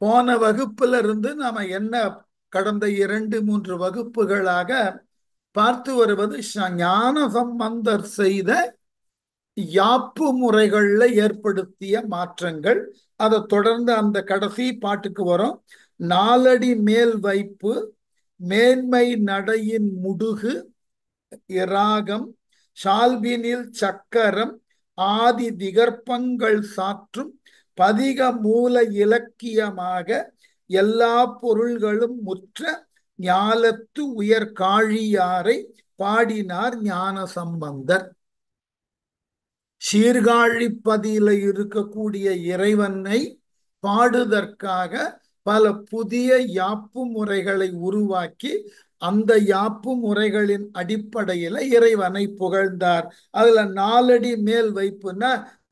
போன வகுப்புல இருந்து நாம என்ன கடந்த இரண்டு மூன்று வகுப்புகளாக பார்த்து வருவது ஞான சம்பந்தர் செய்த யாப்பு முறைகள்ல ஏற்படுத்திய மாற்றங்கள். அதை தொடர்ந்து அந்த கடைசி பாட்டுக்கு வரும். நாலடி மேல் வைப்பு மேன்மை நடையின் முடுகு இராகம் சால்பினில் சக்கரம் ஆதி திகர்ப்பங்கள் சாற்றும் பதிக மூல இலக்கியமாக எல்லா பொருள்களும் முற்ற ஞாலத்து உயர் காழியாரை பாடினார் ஞான சம்பந்தர் சீர்காழிப்பதியில இருக்கக்கூடிய இறைவனை பாடுதற்காக பல புதிய யாப்பு முறைகளை உருவாக்கி அந்த யாப்பு முறைகளின் அடிப்படையில இறைவனை புகழ்ந்தார். அதுல நாலடி மேல் வைப்புன்னா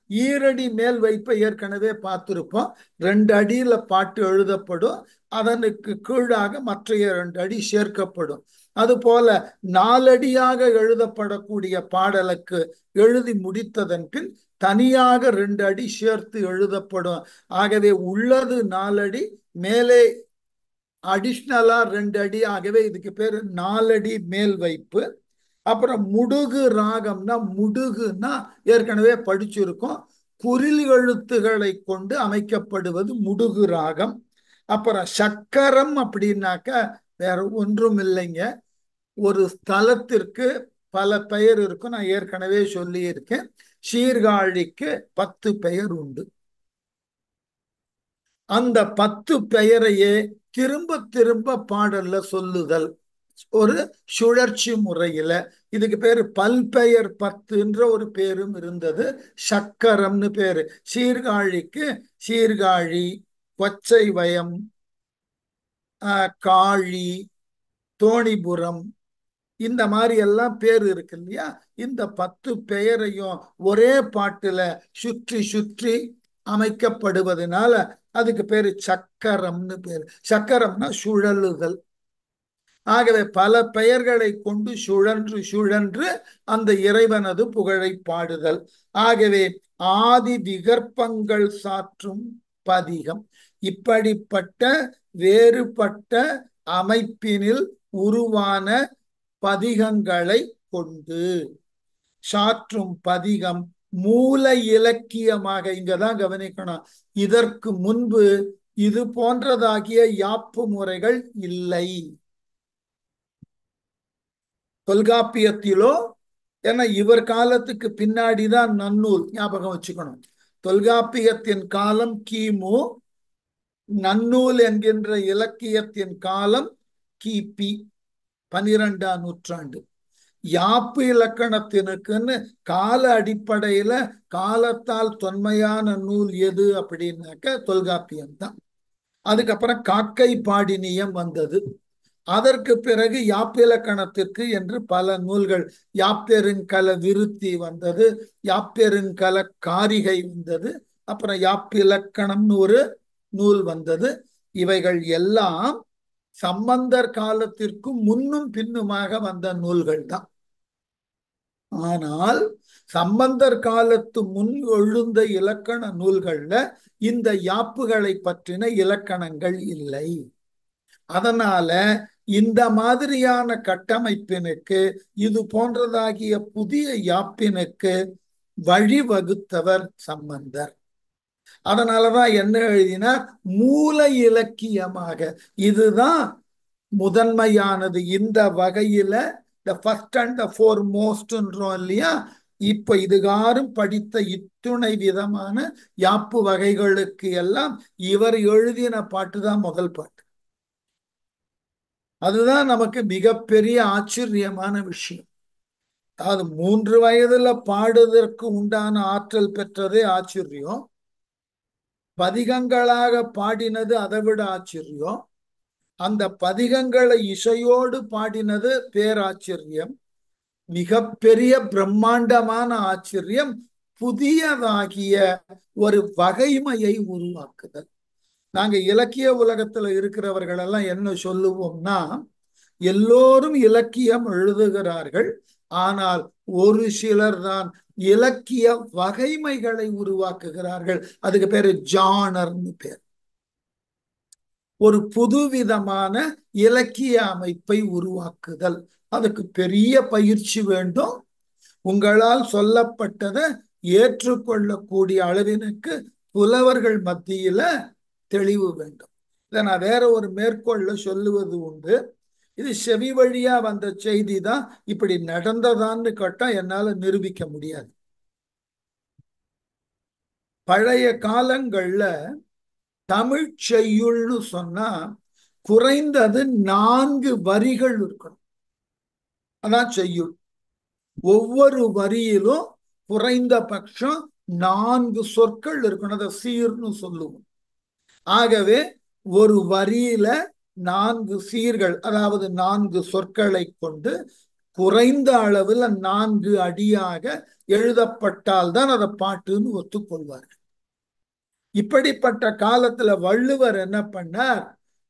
ஈரடி மேல் வைப்பை ஏற்கனவே பார்த்துருப்போம். ரெண்டு அடியில் பாட்டு எழுதப்படும். அதனுக்கு கீழாக மற்ற இரண்டு அடி சேர்க்கப்படும். அதுபோல நாலடியாக எழுதப்படக்கூடிய பாடலுக்கு எழுதி முடித்ததன் பின் தனியாக ரெண்டு அடி சேர்த்து எழுதப்படும். ஆகவே உள்ளது நாலடி மேலே அடிஷ்னலா ரெண்டு அடி. ஆகவே இதுக்கு பேர் நாலடி மேல் வைப்பு. அப்புறம் முடுகு ராகம்னா முடுகுன்னா ஏற்கனவே படிச்சிருக்கோம். குரில் எழுத்துகளை கொண்டு அமைக்கப்படுவது முடுகு ராகம். அப்புறம் சக்கரம் அப்படின்னாக்க வேற ஒன்றும் இல்லைங்க. ஒரு ஸ்தலத்திற்கு பல பெயர் இருக்கும். நான் ஏற்கனவே சொல்லியிருக்கேன். சீர்காழிக்கு பத்து பெயர் உண்டு. அந்த பத்து பெயரையே திரும்ப திரும்ப பாடல்ல சொல்லுதல். ஒரு சுழற்சி முறையில இதுக்கு பேரு பல்பெயர் பத்துன்ற ஒரு பேரும் இருந்தது. சக்கரம்னு பேரு. சீர்காழிக்கு சீர்காழி கொச்சை வயம் காழி தோணிபுரம் இந்த மாதிரி எல்லாம் பேர் இருக்கு இல்லையா? இந்த பத்து பெயரையும் ஒரே பாட்டுல சுற்றி சுற்றி அமைக்கப்படுவதனால அதுக்கு பேரு சக்கரம்னு பேரு. சக்கரம்னா சுழலுதல் ஆகவே பல பெயர்களை கொண்டு சுழன்று சுழன்று அந்த இறைவனது புகழை பாடுதல். ஆகவே ஆதி விகற்பங்கள் சாற்றும் பதிகம். இப்படிப்பட்ட வேறுபட்ட அமைப்பினில் உருவான பதிகங்களை கொண்டு சாற்றும் பதிகம் மூல இலக்கியமாக இங்கதான் கவனிக்கணும். இதற்கு முன்பு இது போன்றதாகிய யாப்பு முறைகள் இல்லை. தொல்காப்பியத்திலோ ஏன்னா இவர் காலத்துக்கு பின்னாடிதான் நன்னூல் ஞாபகம் வச்சுக்கணும். தொல்காப்பியத்தின் காலம் கிமு நன்னூல் என்கின்ற இலக்கியத்தின் காலம் கிபி பனிரெண்டாம் நூற்றாண்டு. யாப்பு இலக்கணத்தினுக்குன்னு கால அடிப்படையில காலத்தால் தொன்மையான நூல் எது அப்படின்னாக்க தொல்காப்பியம் தான் அதுக்கப்புறம் காக்கை பாடினியம் வந்தது. அதற்கு பிறகு யாப்பிலக்கணத்திற்கு என்று பல நூல்கள். யாப்பெருங்கல விருத்தி வந்தது யாப்பெருங்கல காரிகை வந்தது அப்புறம் யாப்பிலக்கணம்னு ஒரு நூல் வந்தது. இவைகள் எல்லாம் சம்பந்தர் காலத்திற்கும் முன்னும் பின்னுமாக வந்த நூல்கள் தான். ஆனால் சம்பந்தர் காலத்து முன் எழுந்த இலக்கண நூல்கள்ல இந்த யாப்புகளை பற்றின இலக்கணங்கள் இல்லை. அதனால இந்த மாதிரியான கட்டமைப்பினுக்கு இது போன்றதாகிய புதிய யாப்பினுக்கு வழிவகுத்தவர் சம்பந்தர். அதனாலதான் என்ன எழுதினார் மூல இலக்கியமாக. இதுதான் முதன்மையானது. இந்த வகையில த ஃபர்ஸ்ட் அண்ட் த ஃபோர் மோஸ்ட்ன்றோம் இல்லையா? இப்ப இதுகாரும் படித்த இத்துணை விதமான யாப்பு வகைகளுக்கு எல்லாம் இவர் எழுதின பாட்டு தான் முதல் பாட்டு. அதுதான் நமக்கு மிகப்பெரிய ஆச்சரியமான விஷயம். அது மூன்று வயதுல பாடுவதற்கு உண்டான ஆற்றல் பெற்றதே ஆச்சரியம். பதிகங்களாக பாடினது அதை விட ஆச்சரியம். அந்த பதிகங்களை இசையோடு பாடினது பேராச்சரியம். மிகப்பெரிய பிரம்மாண்டமான ஆச்சரியம். புதியதாகிய ஒரு வகைமையை உருவாக்குதல். நாங்க இலக்கிய உலகத்துல இருக்கிறவர்கள் எல்லாம் என்ன சொல்லுவோம்னா எல்லோரும் இலக்கியம் எழுதுகிறார்கள். ஆனால் ஒரு சிலர் தான் இலக்கிய வகைமைகளை உருவாக்குகிறார்கள். அதுக்கு பேரு ஜானர்னு பேர். ஒரு புதுவிதமான இலக்கிய அமைப்பை உருவாக்குதல். அதுக்கு பெரிய பயிற்சி வேண்டும். உங்களால் சொல்லப்பட்டதை ஏற்றுக்கொள்ளக்கூடிய அளவினுக்கு புலவர்கள் மத்தியில தெளிவு வேண்டும். இதை நான் வேற ஒரு மேற்கோள்ல சொல்லுவது உண்டு. இது செவி வழியா வந்த செய்தி தான். இப்படி நடந்ததான்னு கேட்டா என்னால நிரூபிக்க முடியாது. பழைய காலங்கள்ல தமிழ் செய்யுள்னு சொன்னா குறைந்தது நான்கு வரிகள் இருக்கணும். அதான் செய்யுள். ஒவ்வொரு வரியிலும் குறைந்த பட்சம் நான்கு சொற்கள் இருக்கணும். அதை சீர்னு சொல்லுவோம். ஆகவே ஒரு வரியில நான்கு சீர்கள் அதாவது நான்கு சொற்களை கொண்டு குறைந்த அளவில் நான்கு அடியாக எழுதப்பட்டால் தான் அதை பாட்டுன்னு ஒத்துக்கொள்வார்கள் இப்படிப்பட்ட காலத்துல வள்ளுவர் என்ன பண்ணார்?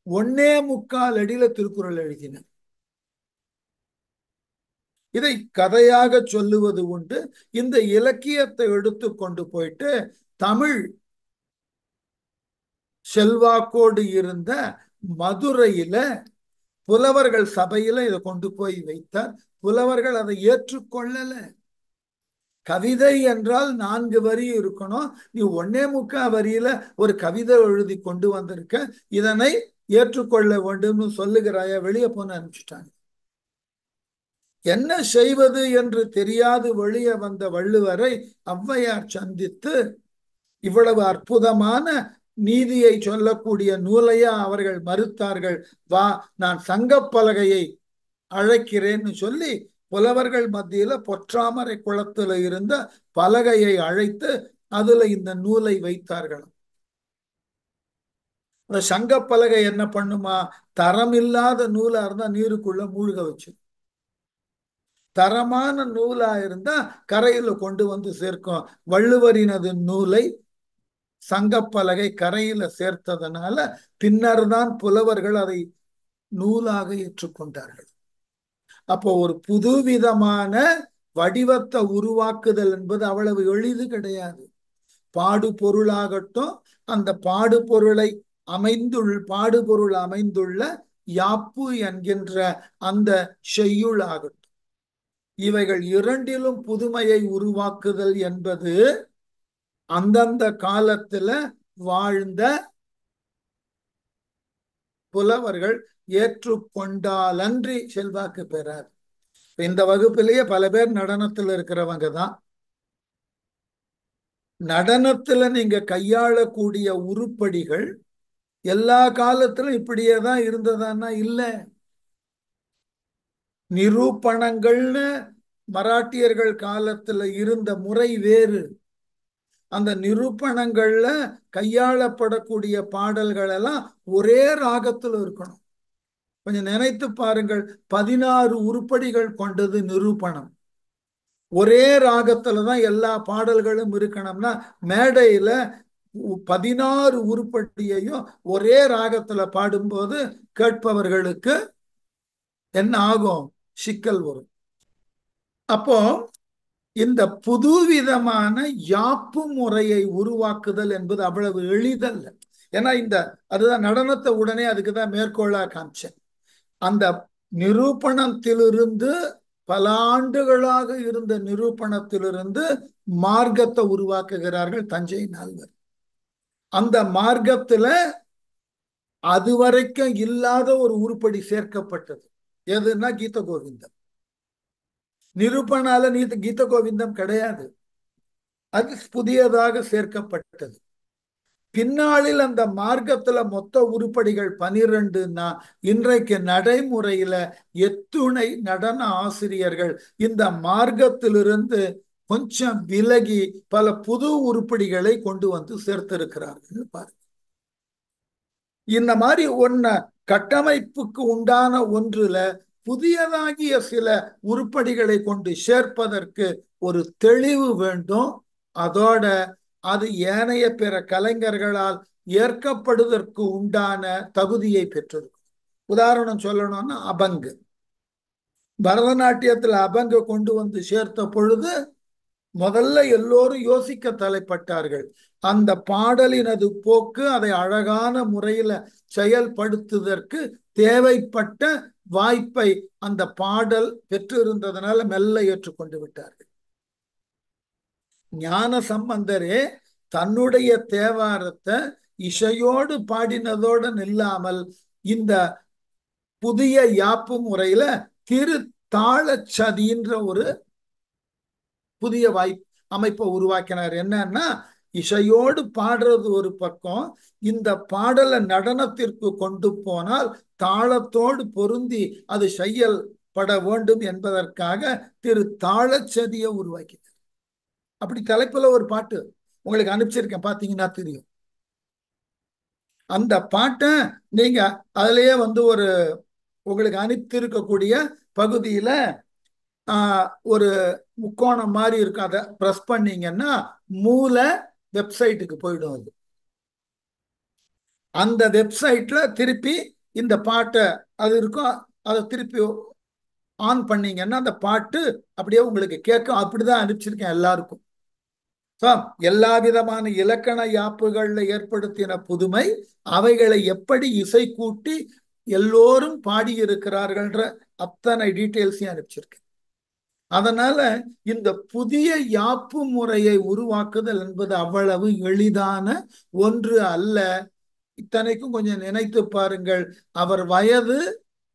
ஒன்னே முக்கால் அடியில திருக்குறள் எழுதினார். இதை கதையாக சொல்லுவது உண்டு. இந்த இலக்கியத்தை எடுத்து கொண்டு போயிட்டு தமிழ் செல்வாக்கோடு இருந்த மதுரையில புலவர்கள் சபையில இதை கொண்டு போய் வைத்தார். புலவர்கள் அதை ஏற்றுக்கொள்ளல. கவிதை என்றால் நான்கு வரி இருக்கணும். நீ ஒன்னே முக்கா வரியில ஒரு கவிதை எழுதி கொண்டு வந்திருக்க. இதனை ஏற்றுக்கொள்ள வேண்டும்னு சொல்லுகிறாய? வெளியே போன அனுப்பிச்சிட்டாங்க. என்ன செய்வது என்று தெரியாது வெளியே வந்த வள்ளுவரை ஔவையார் சந்தித்து இவ்வளவு அற்புதமான நீதியை சொல்லக்கூடிய நூலையா அவர்கள் மறுத்தார்கள். வா நான் சங்க பலகையை அழைக்கிறேன்னு சொல்லி புலவர்கள் மத்தியில பொற்றாமரை குளத்துல இருந்த பலகையை அழைத்து அதுல இந்த நூலை வைத்தார்கள். அந்த சங்கப்பலகை என்ன பண்ணுமா? தரமில்லாத நூலா இருந்தா நீருக்குள்ள மூழ்க வச்சு. தரமான நூலா இருந்தா கரையில கொண்டு வந்து சேர்க்கும். வள்ளுவரினது நூலை சங்கப்பலகை கரையில சேர்த்ததனால பின்னர்தான் புலவர்கள் அதை நூலாக ஏற்றுக்கொண்டார்கள். அப்போ ஒரு புதுவிதமான வடிவத்தை உருவாக்குதல் என்பது அவ்வளவு எளிது கிடையாது. பாடு பொருளாகட்டும் அந்த பாடு பொருளை அமைந்துள் பாடுபொருள் அமைந்துள்ள யாப்பு என்கின்ற அந்த செய்யுள் ஆகட்டும் இவைகள் இரண்டிலும் புதுமையை உருவாக்குதல் என்பது அந்தந்த காலத்துல வாழ்ந்த புலவர்கள் ஏற்றுக்கொண்டாலன்றி செல்வாக்கு பெறார் இந்த வகுப்பிலேயே பல பேர் நடனத்துல இருக்கிறவங்க தான். நடனத்துல நீங்க கையாளக்கூடிய உருப்படிகள் எல்லா காலத்திலும் இப்படியே தான் இருந்ததான்னா இல்ல. நிரூபணங்கள்னு மராட்டியர்கள் காலத்துல இருந்த முறை வேறு. அந்த நிரூபணங்கள்ல கையாளப்படக்கூடிய பாடல்கள் எல்லாம் ஒரே ராகத்துல இருக்கணும். கொஞ்சம் நினைத்து பாருங்கள் பதினாறு உருப்படிகள் கொண்டது நிரூபணம். ஒரே ராகத்துல தான் எல்லா பாடல்களும் இருக்கணும்னா மேடையில பதினாறு உருப்படியையும் ஒரே ராகத்துல பாடும்போது கேட்பவர்களுக்கு என்ன ஆகும்? சிக்கல் வரும். அப்போ இந்த புதுவிதமான யாப்பு முறையை உருவாக்குதல் என்பது அவ்வளவு எளிதல்ல. ஏன்னா இந்த அதுதான் நடனத்தை உடனே அதுக்கு தான் மேற்கோளா காமிச்சேன். அந்த நிரூபணத்திலிருந்து பல ஆண்டுகளாக இருந்த நிரூபணத்திலிருந்து மார்க்கத்தை உருவாக்குகிறார்கள் தஞ்சை நால்வர். அந்த மார்க்கத்துல அதுவரைக்கும் இல்லாத ஒரு உருப்படி சேர்க்கப்பட்டது. எதுன்னா கீத கோவிந்தம். நிரூபணால நீ கீத கோவிந்தம் கிடையாது. அது புதியதாக சேர்க்கப்பட்டது. பின்னாளில் அந்த மார்க்கத்துல மொத்த உருப்படிகள் பனிரெண்டுன்னா இன்றைக்கு நடைமுறையில எத்துணை நடன ஆசிரியர்கள் இந்த மார்க்கத்திலிருந்து கொஞ்சம் விலகி பல புது உருப்படிகளை கொண்டு வந்து சேர்த்திருக்கிறார்கள் பாருங்க. இந்த மாதிரி ஒன்ன கட்டமைப்புக்கு உண்டான ஒன்றுல புதியதாகிய சில உருப்படிகளை கொண்டு சேர்ப்பதற்கு ஒரு தெளிவு வேண்டும். அதோட அது ஏனைய பிற கலைஞர்களால் ஏற்கப்படுவதற்கு உண்டான தகுதியை பெற்றிருக்கும். உதாரணம் சொல்லணும்னா அபங்கு. பரதநாட்டியத்துல அபங்கு கொண்டு வந்து சேர்த்த பொழுது முதல்ல எல்லோரும் யோசிக்க தலைப்பட்டார்கள். அந்த பாடலினது போக்கு அதை அழகான முறையில செயல்படுத்துவதற்கு தேவைப்பட்ட வாய்ப்பை அந்த பாடல் பெற்றிருந்ததுனால மெல்ல ஏற்றுக்கொண்டு விட்டார்கள். ஞான சம்பந்தரே தன்னுடைய தேவாரத்தை இசையோடு பாடினதோடு நில்லாமல் இந்த புதிய யாப்பு முறையில திரு தாளச்சதின்ற ஒரு புதிய வாய்ப்பு அமைப்பை உருவாக்கினார். என்னன்னா இசையோடு பாடுறது ஒரு பக்கம் இந்த பாடலை நடனத்திற்கு கொண்டு போனால் தாளத்தோடு பொருந்தி அது செயல்பட வேண்டும் என்பதற்காக திரு தாளச்சதியை உருவாக்கினார். அப்படி தலைப்புல ஒரு பாட்டு உங்களுக்கு அனுப்பிச்சிருக்கேன் பாத்தீங்கன்னா தெரியும். அந்த பாட்டை நீங்க அதுலயே வந்து ஒரு உங்களுக்கு அனுப்பியிருக்கக்கூடிய பகுதியில ஒரு முக்கோணம் மாதிரி இருக்கும். அதை ப்ரெஸ் பண்ணீங்கன்னா மூளை வெப்சைட்டுக்கு போயிடும் அது. அந்த வெப்சைட்ல திருப்பி இந்த பாட்டை அது இருக்கும் அதை திருப்பி ஆன் பண்ணீங்கன்னா அந்த பாட்டு அப்படியே உங்களுக்கு கேட்கும். அப்படிதான் அனுப்பிச்சிருக்கேன் எல்லாருக்கும். எல்லா விதமான இலக்கண யாப்புகள்ல ஏற்படுத்தின புதுமை அவைகளை எப்படி இசை கூட்டி எல்லோரும் பாடியிருக்கிறார்கள்ன்ற அத்தனை டீட்டெயில்ஸையும் அனுப்பிச்சிருக்கேன். அதனால இந்த புதிய யாப்பு முறையை உருவாக்குதல் என்பது அவ்வளவு எளிதான ஒன்று அல்ல. இத்தனைக்கும் கொஞ்சம் நினைத்து பாருங்கள். அவர் வயது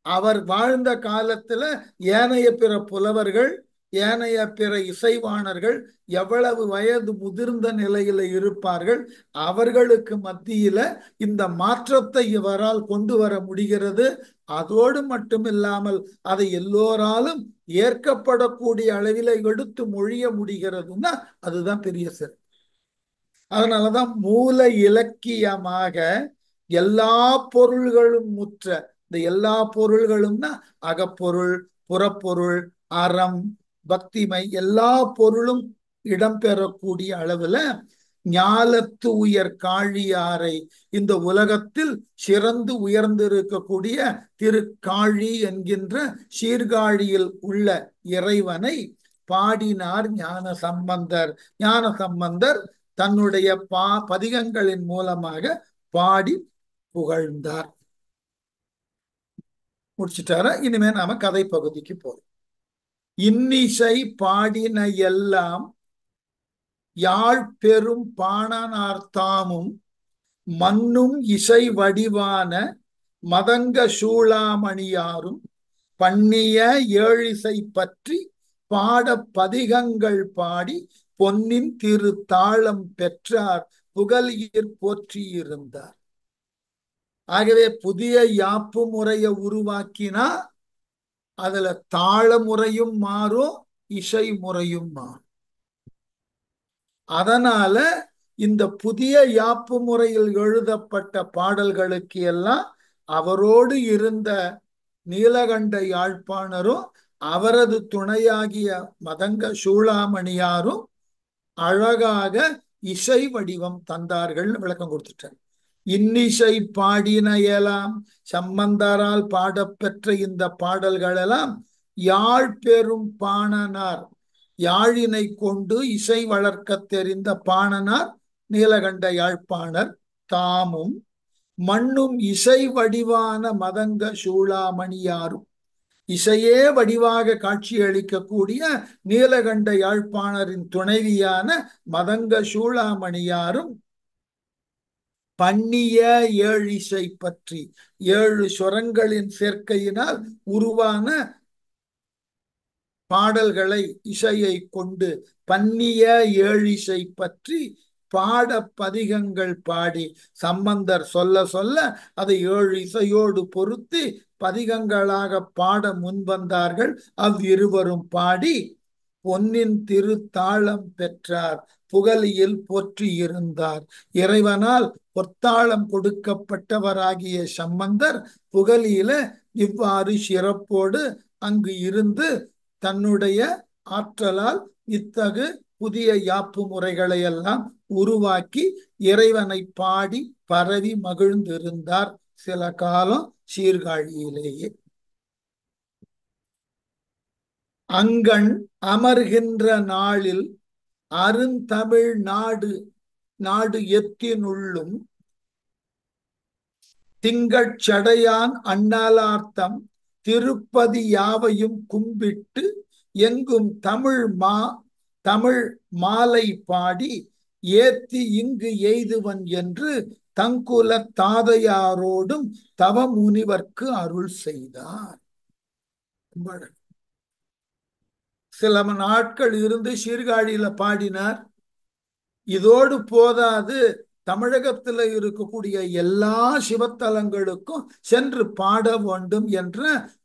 அவர் வாழ்ந்த காலத்துல ஏனைய பிற புலவர்கள் ஏனைய பிற இசைவாணர்கள் எவ்வளவு வயது முதிர்ந்த நிலையில இருப்பார்கள். அவர்களுக்கு மத்தியில இந்த மாற்றத்தை இவரால் கொண்டு வர முடிகிறது. அதோடு மட்டும் இல்லாமல் அதை எல்லோராலும் ஏற்கப்படக்கூடிய அளவில எடுத்து மொழிய முடிகிறதுன்னா அதுதான் பெரிய சிறப்பு. அதனாலதான் மூல இலக்கியமாக எல்லா பொருள்களும் முற்ற இந்த எல்லா பொருள்களும்னா அகப்பொருள் புறப்பொருள் அறம் பக்திமை எல்லா பொருளும் இடம்பெறக்கூடிய அளவுல ஞாலத்து உயர் காழியாரை. இந்த உலகத்தில் சிறந்து உயர்ந்திருக்கக்கூடிய திரு காழி என்கின்ற சீர்காழியில் உள்ள இறைவனை பாடினார் ஞான சம்பந்தர் ஞான சம்பந்தர் தன்னுடைய பா பதிகங்களின் மூலமாக பாடி புகழ்ந்தார். முடிச்சிட்டாரா? இனிமே நாம கதை பகுதிக்கு போறோம். இன்னிசை பாடின எல்லாம் யாழ் பெரும் பாணனார்த்தாமும் மண்ணும் இசை வடிவான மதங்க சூளாமணியாரும் பண்ணிய ஏழிசை பற்றி பாட பதிகங்கள் பாடி பொன்னின் திரு தாளம் பெற்றார் புகழியர் போற்றியிருந்தார். ஆகவே புதிய யாப்பு முறையை உருவாக்கினா அதுல தாள முறையும் மாறும் இசை முறையும் மாறும். அதனால இந்த புதிய யாப்பு முறையில் எழுதப்பட்ட பாடல்களுக்கு எல்லாம் அவரோடு இருந்த நீலகண்ட யாழ்ப்பாணரும் அவரது துணையாகிய மதங்க சூளாமணியாரும் அழகாக இசை வடிவம் தந்தார்கள்னு விளக்கம் கொடுத்துட்டார். இன்னிசை பாடினையெல்லாம் சம்பந்தரால் பாடப்பெற்ற இந்த பாடல்கள் எல்லாம் யாழ் பெரும் பாணனார் யாழினை கொண்டு இசை வளர்க்க தெரிந்த பாணனார் நீலகண்ட யாழ்ப்பாணர் தாமும் மண்ணும் இசை வடிவான மதங்க சூளாமணியாரும். இசையே வடிவாக காட்சியளிக்கக்கூடிய நீலகண்ட யாழ்ப்பாணரின் துணைவியான மதங்க சூளாமணியாரும். பண்ணிய ஏழிசை பற்றி ஏழு சுரங்களின் சேர்க்கையினால் உருவான பாடல்களை இசையை கொண்டு பண்ணிய ஏழிசை பற்றி பாட பதிகங்கள் பாடி சம்பந்தர் சொல்ல சொல்ல அதை ஏழு இசையோடு பொருத்தி பதிகங்களாக பாட முன்வந்தார்கள். அவ்விருவரும் பாடி பொன்னின் திருத்தாளம் பெற்றார். புகழியில் போற்றி இருந்தார். இறைவனால் பொத்தாளம் கொடுக்கப்பட்டவராகிய சம்பந்தர் புகழியில இவ்வாறு சிறப்போடு அங்கு இருந்து தன்னுடைய ஆற்றலால் இத்தகு புதிய யாப்பு முறைகளை எல்லாம் உருவாக்கி இறைவனை பாடி பரவி மகிழ்ந்திருந்தார் சில காலம் சீர்காழியிலேயே. அங்கண் அமர்கின்ற நாளில் அருந்தமிழ் நாடு நாடு எத்தினுள்ளும் திங்கட்சடையான் அண்ணாலார்த்தம் திருப்பதி யாவையும் கும்பிட்டு எங்கும் தமிழ் மா தமிழ் மாலை பாடி ஏத்தி இங்கு எய்துவன் என்று தங்குல தாதையாரோடும் தவ முனிவர்க்கு அருள் செய்தார். சில நாட்கள் இருந்து சீர்காழியில பாடினார். இதோடு போதாது தமிழகத்துல இருக்கக்கூடிய எல்லா சிவத்தலங்களுக்கும் சென்று பாட வேண்டும் என்ற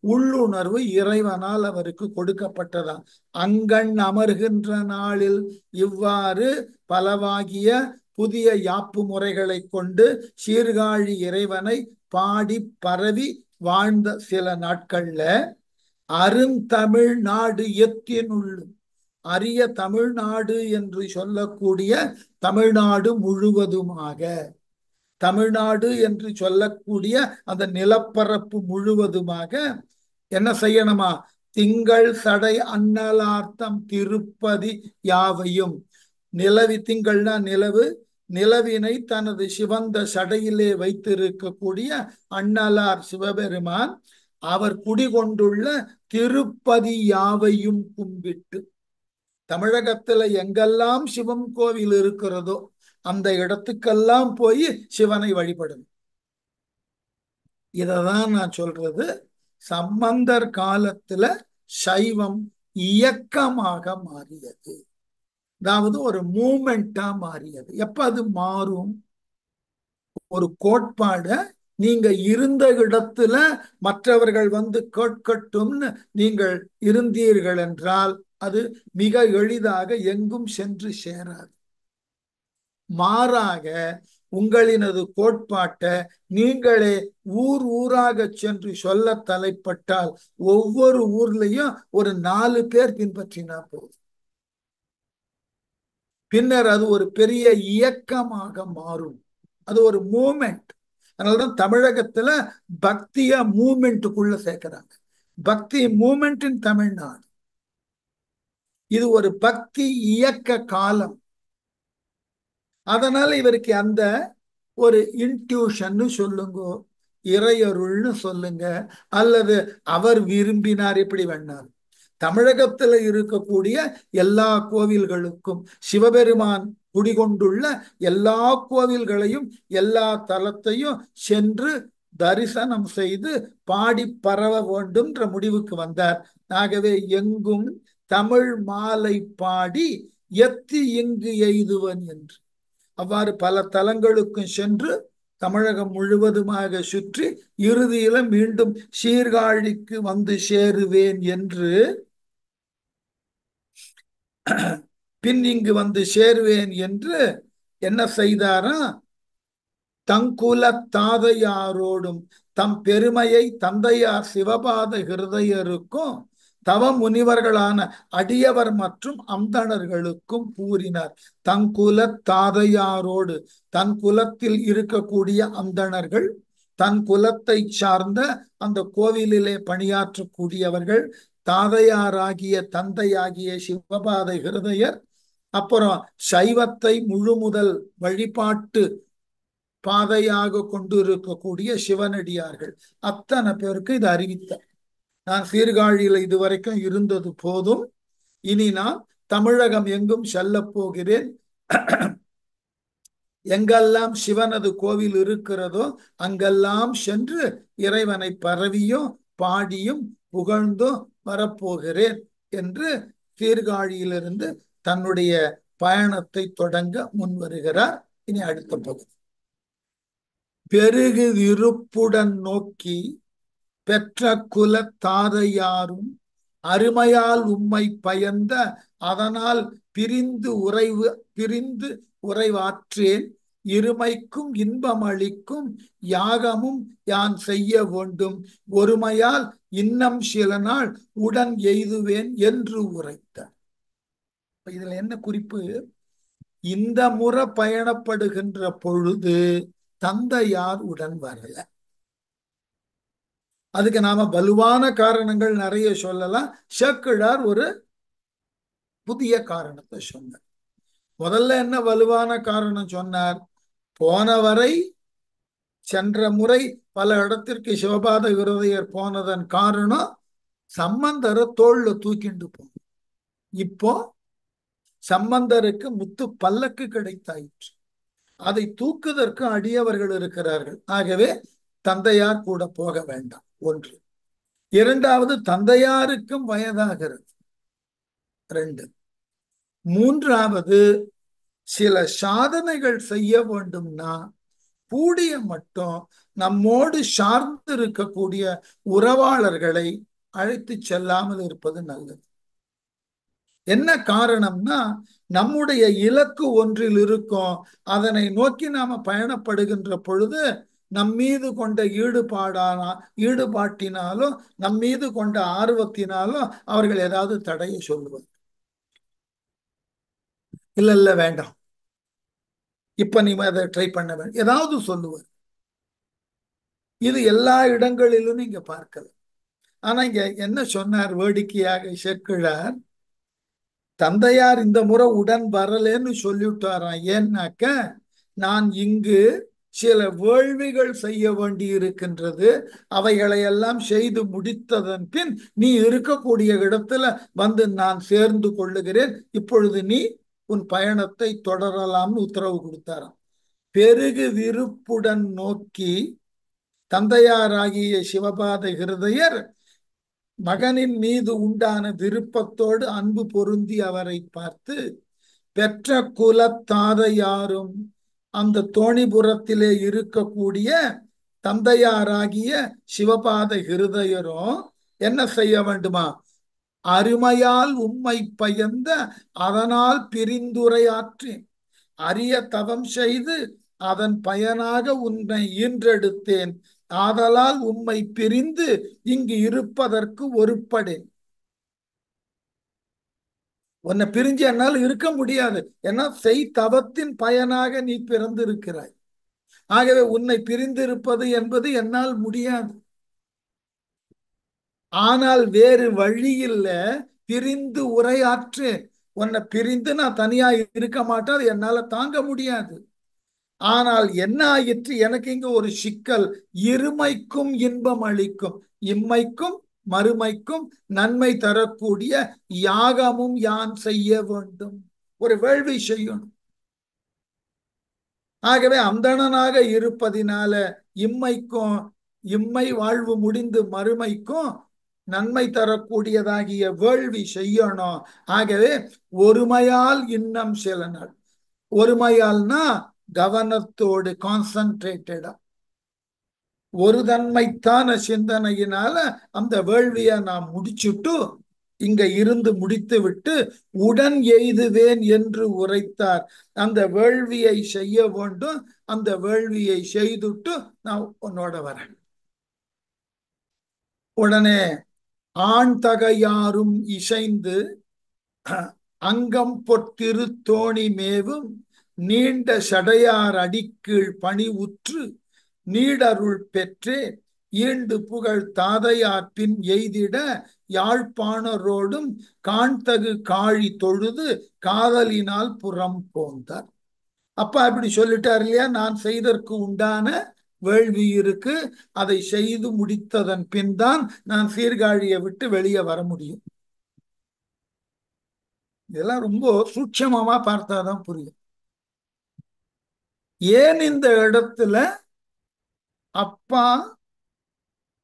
உள்ளுணர்வு இறைவனால் அவருக்கு கொடுக்கப்பட்டதாம் அங்கண் அமர்கின்ற நாளில் இவ்வாறு பலவாகிய புதிய யாப்பு முறைகளை கொண்டு சீர்காழி இறைவனை பாடி பரவி வாழ்ந்த சில நாட்கள்ல அருந்தமிழ் நாடு எத்தினுள்ளும் அரிய தமிழ்நாடு என்று சொல்லக்கூடிய தமிழ்நாடு முழுவதுமாக. தமிழ்நாடு என்று சொல்லக்கூடிய அந்த நிலப்பரப்பு முழுவதுமாக என்ன செய்யணுமா? திங்கள் சடை அன்னலார்த்தம் திருப்பதி யாவையும். நிலவி திங்கள்னா நிலவு நிலவினை தனது சிவந்த சடையிலே வைத்திருக்கக்கூடிய அண்ணலார் சிவபெருமான் அவர் குடிகொண்டுள்ள திருப்பதி யாவையும் கும்பிட்டு தமிழகத்துல எங்கெல்லாம் சிவன் கோவில் இருக்கிறதோ அந்த இடத்துக்கெல்லாம் போய் சிவனை வழிபடணும் இததான் நான் சொல்றது. சம்பந்தர் காலத்துல சைவம் இயக்கமாக மாறியது. அதாவது ஒரு மூமெண்டா மாறியது. எப்ப அது மாறும்? ஒரு கோட்பாட நீங்க இருந்த இடத்துல மற்றவர்கள் வந்து கேட்கட்டும்னு நீங்கள் இருந்தீர்கள் என்றால் அது மிக எளிதாக எங்கும் சென்று சேராது. மாறாக உங்களினது கோட்பாட்டை நீங்களே ஊர் ஊராக சென்று சொல்ல தலைப்பட்டால் ஒவ்வொரு ஊர்லயும் ஒரு நாலு பேர் பின்பற்றினா போதும். பின்னர் அது ஒரு பெரிய இயக்கமாக மாறும். அது ஒரு மூமெண்ட். அதனாலதான் தமிழகத்துல பக்திய மூமெண்ட்டுக்குள்ள சேர்க்கிறாங்க. பக்தி மூமெண்ட் இன் தமிழ்நாடு. இது ஒரு பக்தி இயக்க காலம். அதனால இவருக்கு அந்த ஒரு இன்ட்யூஷன்னு சொல்லுங்க இறையருள்னு சொல்லுங்க அல்லது அவர் விரும்பினார் இப்படி வேணாலும். தமிழகத்துல இருக்கக்கூடிய எல்லா கோவில்களுக்கும் சிவபெருமான் குடிகொண்டுள்ள எல்லா கோவில்களையும் எல்லா தலத்தையும் சென்று தரிசனம் செய்து பாடி பரவ வேண்டும்ன்ற முடிவுக்கு வந்தார். ஆகவே எங்கும் தமிழ் மாலை பாடி எத்தி இங்கு எய்துவன் என்று. அவ்வாறு பல தலங்களுக்கும் சென்று தமிழகம் முழுவதுமாக சுற்றி இறுதியில மீண்டும் சீர்காழிக்கு வந்து சேருவேன் என்று. பின் இங்கு வந்து சேருவேன் என்று என்ன செய்தாரா? தங்குல தாதையாரோடும் தம் பெருமையை தந்தையார் சிவபாத ஹிருதயருக்கும் தவ முனிவர்களான அடியவர் மற்றும் அந்தணர்களுக்கும் கூறினார். தங்குல தாதையாரோடு தன் குலத்தில் இருக்கக்கூடிய அந்தணர்கள் தன் குலத்தை சார்ந்த அந்த கோவிலிலே பணியாற்றக்கூடியவர்கள் தாதையாராகிய தந்தையாகிய சிவபாத ஹிருதயர் அப்புறம் சைவத்தை முழு முதல் வழிபாட்டு பாதையாக கொண்டு இருக்கக்கூடிய சிவனடியார்கள். அத்தனை பேருக்கு இது அறிவித்தார் நான் சீர்காழியில இதுவரைக்கும் இருந்தது போதும். இனி நான் தமிழகம் எங்கும் செல்ல போகிறேன். எங்கெல்லாம் சிவனது கோவில் இருக்கிறதோ அங்கெல்லாம் சென்று இறைவனை பரவியும் பாடியும் புகழ்ந்தும் வரப்போகிறேன் என்று சீர்காழியிலிருந்து தன்னுடைய பயணத்தை தொடங்க முன் வருகிறார் இனி அடுத்த பகுதி. பெருகு விருப்புடன் நோக்கி பெற்ற குலத்தாரையாரும் அருமையால் உம்மை பயந்த அதனால் பிரிந்து உறைவு பிரிந்து உறைவாற்றேன். இருமைக்கும் இன்பம் அளிக்கும் யாகமும் யான் செய்ய வேண்டும். ஒருமையால் இன்னம் சில நாள் உடன் எய்துவேன் என்று உரைத்தார். இதுல என்ன குறிப்பு? இந்த முறை பயணப்படுகின்ற பொழுது தந்தையார் உடன் வரல. அதுக்கு நாம வலுவான காரணங்கள் நிறைய சொல்லலாம். ஷக்கிழார் ஒரு புதிய காரணத்தை சொன்னார். முதல்ல என்ன வலுவான காரணம் சொன்னார்? போன வரை சென்ற முறை பல இடத்திற்கு சிவபாத விரதையர் போனதன் காரணம் சம்பந்தரை தோல்ல தூக்கிண்டு போன இப்போ சம்பந்தருக்கு முத்து பல்லக்கு கிடைத்தாயிற்று. அதை தூக்குதற்கு அடியவர்கள் இருக்கிறார்கள். ஆகவே தந்தையார் கூட போக வேண்டாம். ஒன்று. இரண்டாவது தந்தையாருக்கும் வயதாகிறது. ரெண்டு. மூன்றாவது சில சாதனைகள் செய்ய வேண்டும்னா கூடிய மட்டும் நம்மோடு சார்ந்து இருக்கக்கூடிய உறவாளர்களை அழைத்து செல்லாமல் இருப்பது நல்லது. என்ன காரணம்னா நம்முடைய இலக்கு ஒன்றில் இருக்கும். அதனை நோக்கி நாம பயணப்படுகின்ற பொழுது நம் மீது கொண்ட ஈடுபாடானா ஈடுபாட்டினாலும் நம் மீது கொண்ட ஆர்வத்தினாலும் அவர்கள் ஏதாவது தடையை சொல்லுவார் இல்ல இல்ல வேண்டாம். இப்ப நீ அதை ட்ரை பண்ண வேண்டும் ஏதாவது சொல்லுவார். இது எல்லா இடங்களிலும் நீங்க பார்க்கலாம். ஆனா இங்க என்ன சொன்னார் வேடிக்கையாக செக்கிழார் தந்தையார் இந்த முறை உடன் வரலன்னு சொல்லிவிட்டாராம். ஏன்னாக்க நான் இங்கு சில வேள்விகள் செய்ய வேண்டி இருக்கின்றது அவைகளை எல்லாம் செய்து முடித்ததன் பின் நீ இருக்கக்கூடிய இடத்துல வந்து நான் சேர்ந்து கொள்ளுகிறேன். இப்பொழுது நீ உன் பயணத்தை தொடரலாம்னு உத்தரவு கொடுத்தாராம். பெருகு விருப்புடன் நோக்கி தந்தையாராகிய சிவபாத ஹிருதயர் மகனின் மீது உண்டான விருப்பத்தோடு அன்பு பொருந்தி அவரை பார்த்து பெற்ற குலத்தாத யாரும் அந்த தோணிபுரத்திலே இருக்கக்கூடிய தந்தையாராகிய சிவபாத ஹிருதயரும் என்ன செய்ய வேண்டுமா? அருமையால் உம்மை பயந்த அதனால் பிரிந்துரையாற்றி அரிய தவம் செய்து அதன் பயனாக உன்னை ஈன்றெடுத்தேன். ஆதலால் உம்மை பிரிந்து இங்கு இருப்பதற்கு ஒருப்படேன் உன்னை பிரிஞ்சு என்னால் இருக்க முடியாது. ஏன்னா செய் தவத்தின் பயனாக நீ பிறந்து இருக்கிறாய் ஆகவே உன்னை பிரிந்திருப்பது என்பது என்னால் முடியாது. ஆனால் வேறு வழி இல்லை பிரிந்து உரையாற்று உன்னை பிரிந்து நான் தனியா இருக்க மாட்டேன் அது என்னால தாங்க முடியாது. ஆனால் என்ன ஆயிற்று? எனக்கு இங்க ஒரு சிக்கல். இருமைக்கும் இன்பம் அளிக்கும். இம்மைக்கும் மறுமைக்கும் நன்மை தரக்கூடிய யாகமும் யான் செய்ய வேண்டும். ஒரு வேள்வி செய்யணும். ஆகவே அந்தணனாக இருப்பதினால இம்மைக்கும் இம்மை வாழ்வு முடிந்து மறுமைக்கும் நன்மை தரக்கூடியதாகிய வேள்வி செய்யணும். ஆகவே ஒருமையால் இன்னும் சில நாள். ஒருமையால்னா கவனத்தோடு கான்சன்ட்ரேட்டடா ஒரு தன்மைத்தான சிந்தனையினால அந்த வேள்வியை நாம் முடிச்சுட்டு இங்க இருந்து முடித்து விட்டு உடன் எய்துவேன் என்று உரைத்தார். அந்த வேள்வியை செய்ய வேண்டும். அந்த வேள்வியை செய்துட்டு நான் உன்னோட வரேன். உடனே ஆண் தகையாரும் இசைந்து அங்கம் பொத்திரு தோணி மேவும் நீண்ட சடையார் அடிக்கீழ் பணி உற்று நீடருள் பெற்று ஈண்டு புகழ் தாதையார் பின் எய்திட யாழ்ப்பாணரோடும் காண்தகு காழி தொழுது காதலினால் புறம் போந்தார். அப்பா இப்படி சொல்லிட்டார் இல்லையா? நான் செய்தற்கு உண்டான வேள்வி இருக்கு. அதை செய்து முடித்ததன் பின் தான் நான் சீர்காழியை விட்டு வெளியே வர முடியும். இதெல்லாம் ரொம்ப சூட்சமமா பார்த்தாதான் புரியும். ஏன் இந்த இடத்துல அப்பா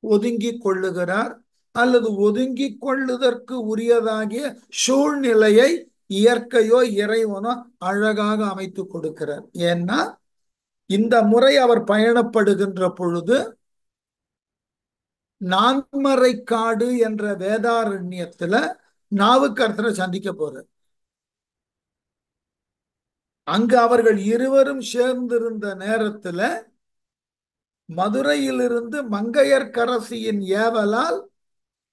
ஒதுங்கி கொள்ளுகிறார் அல்லது ஒதுங்கி கொள்ளுதற்கு உரியதாகிய சூழ்நிலையை இயற்கையோ இறைவனோ அழகாக அமைத்து கொடுக்கிறார். ஏன்னா இந்த முறை அவர் பயணப்படுகின்ற பொழுது நான்மறை காடு என்ற வேதாரண்யத்துல நாவுக்கரசரை சந்திக்க போறார். அங்கு அவர்கள் இருவரும் சேர்ந்திருந்த நேரத்துல மதுரையிலிருந்து மங்கையர்கரசியின் ஏவலால்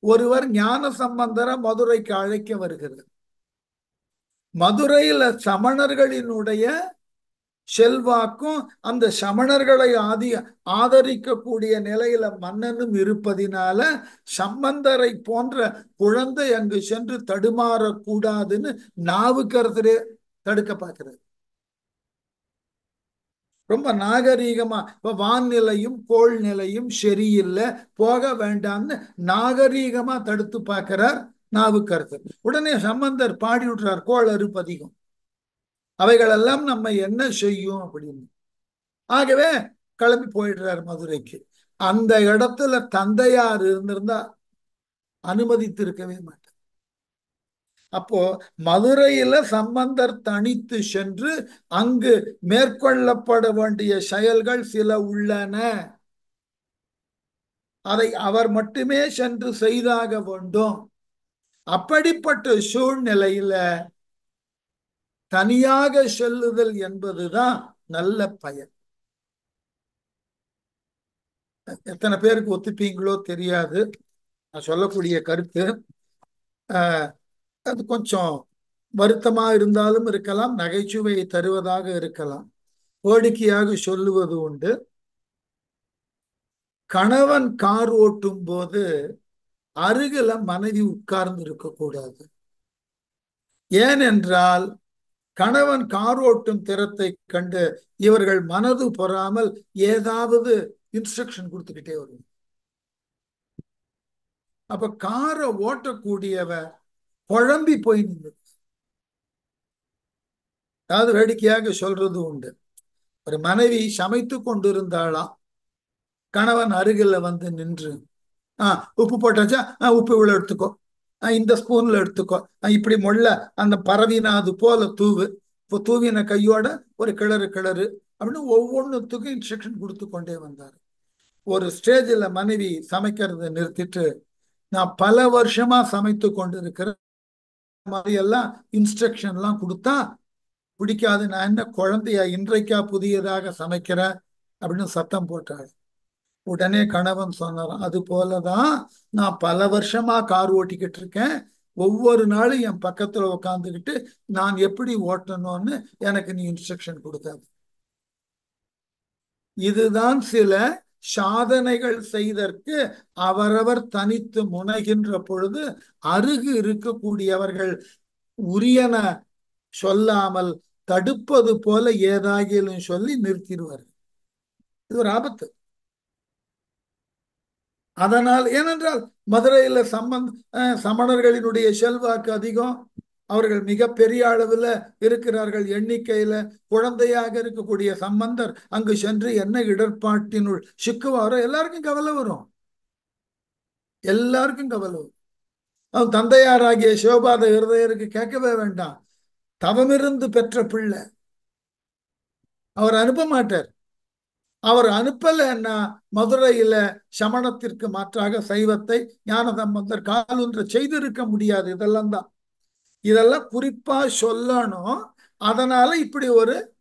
ஒருவர் ஞான சம்பந்தர மதுரைக்கு அழைக்க வருகிறது. மதுரையில சமணர்களினுடைய செல்வாக்கும் அந்த சமணர்களை ஆதி ஆதரிக்கக்கூடிய நிலையில மன்னனும் இருப்பதினால சம்பந்தரை போன்ற குழந்தை அங்கு சென்று தடுமாறக்கூடாதுன்னு நாவுக்கரசரே தடுக்க பார்க்கிறது ரொம்ப நாகரீகமா இப்போ வான்நிலையும் கோள் நிலையும் சரியில்லை போக வேண்டாம்னு நாகரீகமா தடுத்து பார்க்கிறார் நாவுக்கருத்தர் உடனே சம்பந்தர் பாடி விட்டுறார் கோள் அறுப்பதிகம். அவைகளெல்லாம் நம்ம என்ன செய்யும் அப்படின்னு. ஆகவே கிளம்பி போயிடுறார் மதுரைக்கு. அந்த இடத்துல தந்தையார் இருந்திருந்தா அனுமதித்திருக்கவே மாட்டார். அப்போ மதுரையில சம்பந்தர் தனித்து சென்று அங்கு மேற்கொள்ளப்பட வேண்டிய செயல்கள் சில உள்ளன. அதை அவர் மட்டுமே சென்று செய்தாக வேண்டும். அப்படிப்பட்ட சூழ்நிலையில தனியாக செல்லுதல் என்பதுதான் நல்ல பயன். எத்தனை பேருக்கு ஒத்துப்பீங்களோ தெரியாது. நான் சொல்லக்கூடிய கருத்து அது கொஞ்சம் வருத்தமா இருந்தாலும் இருக்கலாம் நகைச்சுவையை தருவதாக இருக்கலாம். வேடிக்கையாக சொல்லுவது உண்டு. கணவன் கார் ஓட்டும் போது அருகில மனைவி உட்கார்ந்து இருக்கக்கூடாது. ஏனென்றால் கணவன் கார் ஓட்டும் திறத்தை கண்டு இவர்கள் மனது பொறாமல் ஏதாவது இன்ஸ்ட்ரக்ஷன் கொடுத்துக்கிட்டே வரும் அப்ப காரை ஓட்டக்கூடியவ குழம்பி போய் நின்று அதாவது வேடிக்கையாக சொல்றது உண்டு. ஒரு மனைவி சமைத்து கொண்டிருந்தாளாம் கணவன் அருகில் வந்து நின்று ஆஹ் உப்பு போட்டாச்சா? ஆஹ் உப்பு இவ்வளோ எடுத்துக்கோ. ஆஹ் இந்த ஸ்பூன்ல எடுத்துக்கோ. இப்படி மொள்ள அந்த பரவினா அது போல தூவு. இப்போ தூவின கையோட ஒரு கிளறு கிளறு அப்படின்னு ஒவ்வொன்றுத்துக்கும் இன்ஸ்ட்ரக்ஷன் கொடுத்து கொண்டே வந்தார். ஒரு ஸ்டேஜில் மனைவி சமைக்கிறத நிறுத்திட்டு நான் பல வருஷமா சமைத்து கொண்டு இருக்கிற மாதிரி எல்லாம் இன்ஸ்ட்ரக்ஷன்லாம் கொடுத்தா பிடிக்காது. நான் என்ன குழந்தையா இன்றைக்கா புதியதாக சமைக்கிறேன் அப்படின்னு சத்தம் போட்டாள் உடனே கணவன் சொன்னார் அது போலதான் நான் பல வருஷமா கார் ஓட்டிக்கிட்டு இருக்கேன். ஒவ்வொரு நாளும் என் பக்கத்துல உட்காந்துக்கிட்டு நான் எப்படி ஓட்டணும்னு எனக்கு நீ இன்ஸ்ட்ரக்ஷன் கொடுக்காது. இதுதான் சில சாதனைகள் செய்தற்கு அவரவர் தனித்து முனைகின்ற பொழுது அருகு இருக்கக்கூடியவர்கள் உரியன சொல்லாமல் தடுப்பது போல ஏதாகிலும் சொல்லி நிறுத்திடுவார்கள். இது ஒரு ஆபத்து. அதனால் ஏனென்றால் மதுரையில சம்பந்த சமணர்களினுடைய செல்வாக்கு அதிகம். அவர்கள் மிக பெரிய அளவில் இருக்கிறார்கள். எண்ணிக்கையில குழந்தையாக இருக்கக்கூடிய சம்பந்தர் அங்கு சென்று என்ன இடர்பாட்டினுள் சிக்குவாரோ? எல்லாருக்கும் கவலை வரும். எல்லாருக்கும் கவலை வரும். அவன் தந்தையாராகிய சிவபாத இருதயருக்கு கேட்கவே வேண்டாம். தவமிருந்து பெற்ற பிள்ளை. அவர் அனுப்ப மாட்டார். அவர் அனுப்பலைன்னா மதுரையில சமணத்திற்கு மாற்றாக சைவத்தை ஞான சம்பந்தர் காலுன்ற செய்திருக்க முடியாது. இதெல்லாம் தான். இதெல்லாம் குறிப்பா சொல்லணும். அதனால இப்படி ஒரு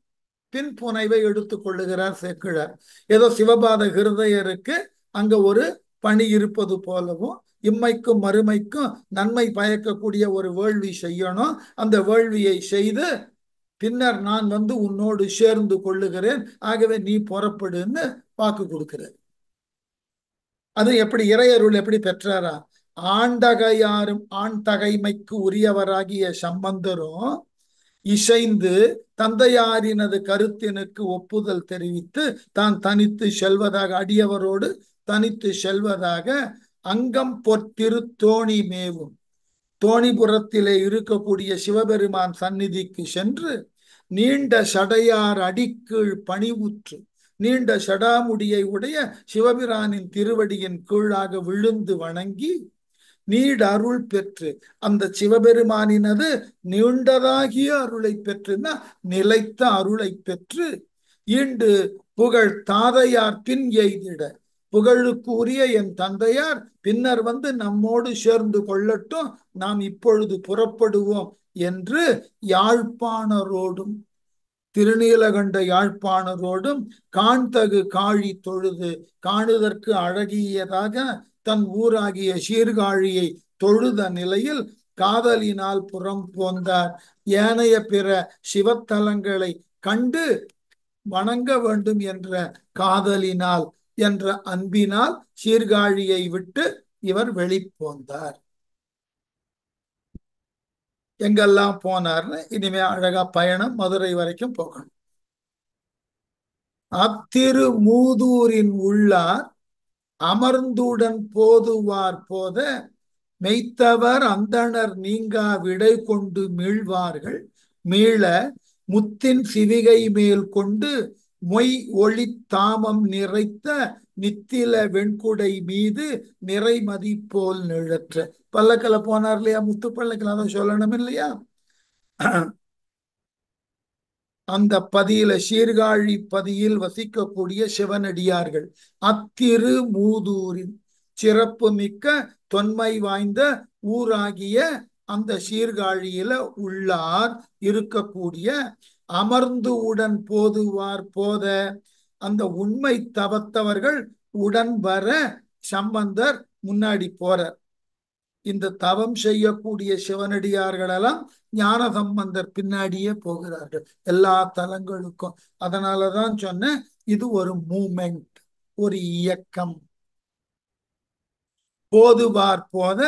பின்புனைவை எடுத்து கொள்ளுகிறார் சேக்கிழார். ஏதோ சிவபாத ஹிருதயருக்கு அங்க ஒரு பணி இருப்பது போலவும் இம்மைக்கும் மறுமைக்கும் நன்மை பயக்கக்கூடிய ஒரு வேள்வி செய்யணும். அந்த வேள்வியை செய்து பின்னர் நான் வந்து உன்னோடு சேர்ந்து கொள்ளுகிறேன். ஆகவே நீ புறப்படுன்னு வாக்கு கொடுக்கிறார். அது எப்படி இறையருள் எப்படி பெற்றாரா? ஆண்டகையாரும் ஆண் தகைமைக்கு உரியவராகிய சம்பந்தரும் இசைந்து தந்தையாரினது கருத்தினுக்கு ஒப்புதல் தெரிவித்து தான் தனித்து செல்வதாக அடியவரோடு தனித்து செல்வதாக அங்கம் பொற்திரு தோணி மேவும். தோணிபுரத்திலே இருக்கக்கூடிய சிவபெருமான் சந்நிதிக்கு சென்று நீண்ட சடையார் அடிக்கீழ் பணிவுற்று நீண்ட சடாமுடியை உடைய சிவபிரானின் திருவடியின் கீழாக விழுந்து வணங்கி நீடருள் பெற்று அந்த சிவபெருமானினது நீண்டதாகிய அருளை பெற்றுனா நிலைத்த அருளை பெற்று ஈண்டு புகழ் தாதையார் பின் எய்திட. புகழுக்குரிய என் தந்தையார் பின்னர் வந்து நம்மோடு சேர்ந்து கொள்ளட்டும் நாம் இப்பொழுது புறப்படுவோம் என்று யாழ்ப்பாணரோடும் திருநீலகண்ட யாழ்ப்பாணரோடும் காண்தகு காழி தொழுது காணுதற்கு அழகியதாக தன் ஊராகிய சீர்காழியை தொழுத நிலையில் காதலினால் புறம் போந்தார். ஏனைய பிற சிவத்தலங்களை கண்டு வணங்க வேண்டும் என்ற காதலினால் என்ற அன்பினால் சீர்காழியை விட்டு இவர் வெளிப்போந்தார். எங்கெல்லாம் போனார்னு இனிமே அழகா பயணம் மதுரை வரைக்கும் போகணும். அத்திரு மூதூரின் உள்ளார் அமர்ந்துடன் போதுவார் போத மெய்த்தவர் அந்தணர் நீங்கா விடை கொண்டு மீழ்வார்கள் மீள முத்தின் சிவிகை மேல் கொண்டு மொய் ஒளி தாமம் நிறைத்த நித்தில வெண்குடை மீது நிறைமதி போல் நிழற்ற. பல்லக்கில போனார் இல்லையா முத்து பல்லக்கில் அதை சொல்லணும் இல்லையா அந்த பதியில சீர்காழி பதியில் வசிக்கக்கூடிய சிவனடியார்கள். அத்திரு மூதூரின் சிறப்பு மிக்க தொன்மை வாய்ந்த ஊராகிய அந்த சீர்காழியில உள்ளார் இருக்கக்கூடிய அமர்ந்து உடன் போதுவார் போத. அந்த உண்மை தவத்தவர்கள் உடன் வர சம்பந்தர் முன்னாடி போறார். இந்த தவம் செய்யக்கூடிய சிவனடியார்களெல்லாம் ஞான சம்பந்தர் பின்னாடியே போகிறார்கள். எல்லா தலங்களுக்கும். அதனாலதான் சொன்னேன் இது ஒரு மூமெண்ட் ஒரு இயக்கம். போதுவார் போத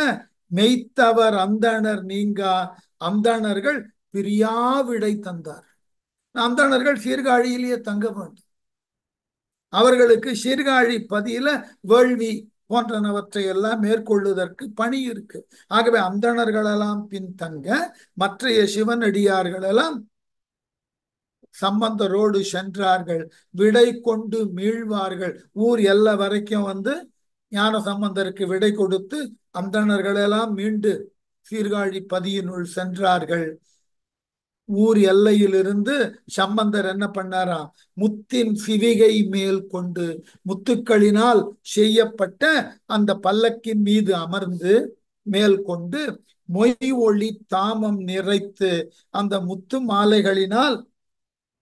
மெய்த்தவர் அந்தணர் நீங்கா அந்தணர்கள் பிரியாவிடை தந்தார். அந்தணர்கள் சீர்காழியிலேயே தங்க வேண்டும். அவர்களுக்கு சீர்காழி பதியில வேள்வி போன்றனவற்றை எல்லாம் மேற்கொள்வதற்கு பணி இருக்கு. ஆகவே அந்தணர்களெல்லாம் பின்தங்க மற்றைய சிவனடியார்கள் எல்லாம் சம்பந்தரோடு சென்றார்கள் விடை கொண்டு மீழ்வார்கள் ஊர் எல்லா வரைக்கும் வந்து ஞான சம்பந்தருக்கு விடை கொடுத்து அந்தணர்களெல்லாம் மீண்டு சீர்காழி பதியினுள் சென்றார்கள். ஊர் எல்லையிலிருந்து சம்பந்தர் என்ன பண்ணாராம் முத்தின் சிவிகை மேல் கொண்டு முத்துக்களினால் செய்யப்பட்ட அந்த பல்லக்கின் மீது அமர்ந்து மேல் கொண்டு மொய் ஒளி தாமம் நிறைத்து அந்த முத்து மாலைகளினால்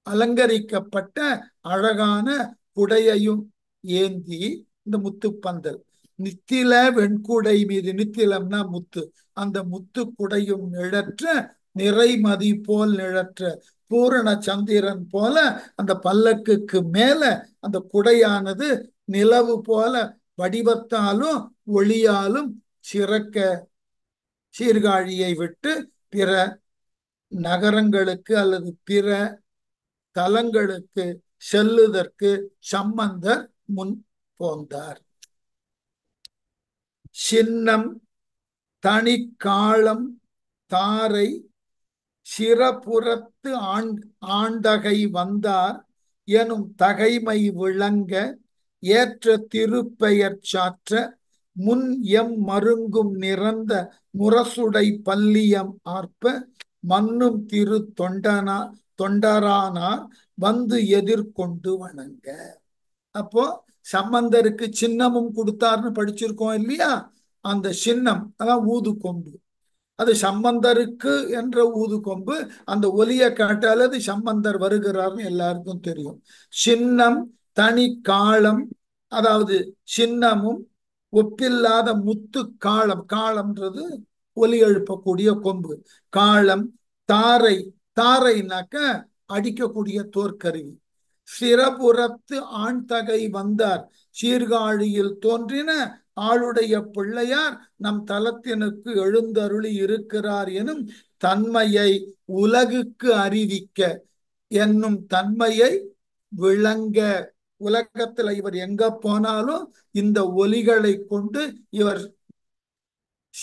அலங்கரிக்கப்பட்ட அழகான குடையையும் ஏந்தி இந்த முத்துப்பந்தல் நித்தில வெண்குடை மீது நித்திலம்னா முத்து. அந்த முத்து குடையும் நிழற்ற நிறைமதி போல் நிழற்ற பூரண சந்திரன் போல அந்த பல்லக்குக்கு மேல அந்த குடையானது நிலவு போல வடிவத்தாலும் ஒளியாலும் சிறக்க சீர்காழியை விட்டு பிற நகரங்களுக்கு அல்லது பிற தலங்களுக்கு செல்லுதற்கு சம்பந்தர் முன் போந்தார். சின்னம் தனிக்காலம் தாரை சிறப்புறத்து ஆண்டகை வந்தார் எனும் தகைமை விளங்க ஏற்ற திருப்பெயர் சாற்ற முன் எம் மருங்கும் நிறந்த முரசுடை பல்லியம் ஆர்ப்ப மன்னும் திரு தொண்டனா தொண்டரானார் வந்து எதிர்கொண்டு வணங்க. அப்போ சம்பந்தருக்கு சின்னமும் கொடுத்தார்னு படிச்சிருக்கோம் இல்லையா? அந்த சின்னம் அதான் ஊது கொம்பு அது சம்பந்தருக்கு என்ற ஊது கொம்பு அந்த ஒலியை காட்டால் அது சம்பந்தர் வருகிறார்னு எல்லாருக்கும் தெரியும். சின்னம் தனி காலம் அதாவது சின்னமும் ஒப்பில்லாத முத்து காலம் காலம்ன்றது ஒலி எழுப்பக்கூடிய கொம்பு. காலம் தாரை தாரைனாக்க அடிக்கக்கூடிய தோற்கருவி. சிறபுறத்து ஆண் தகை வந்தார். சீர்காழியில் தோன்றின ஆளுடைய பிள்ளையார் நம் தலத்தினுக்கு எழுந்தருளி இருக்கிறார் எனும் தன்மையை உலகுக்கு அறிவிக்க என்னும் தன்மையை விளங்க உலகத்துல இவர் எங்க போனாலும் இந்த ஒலிகளை கொண்டு இவர்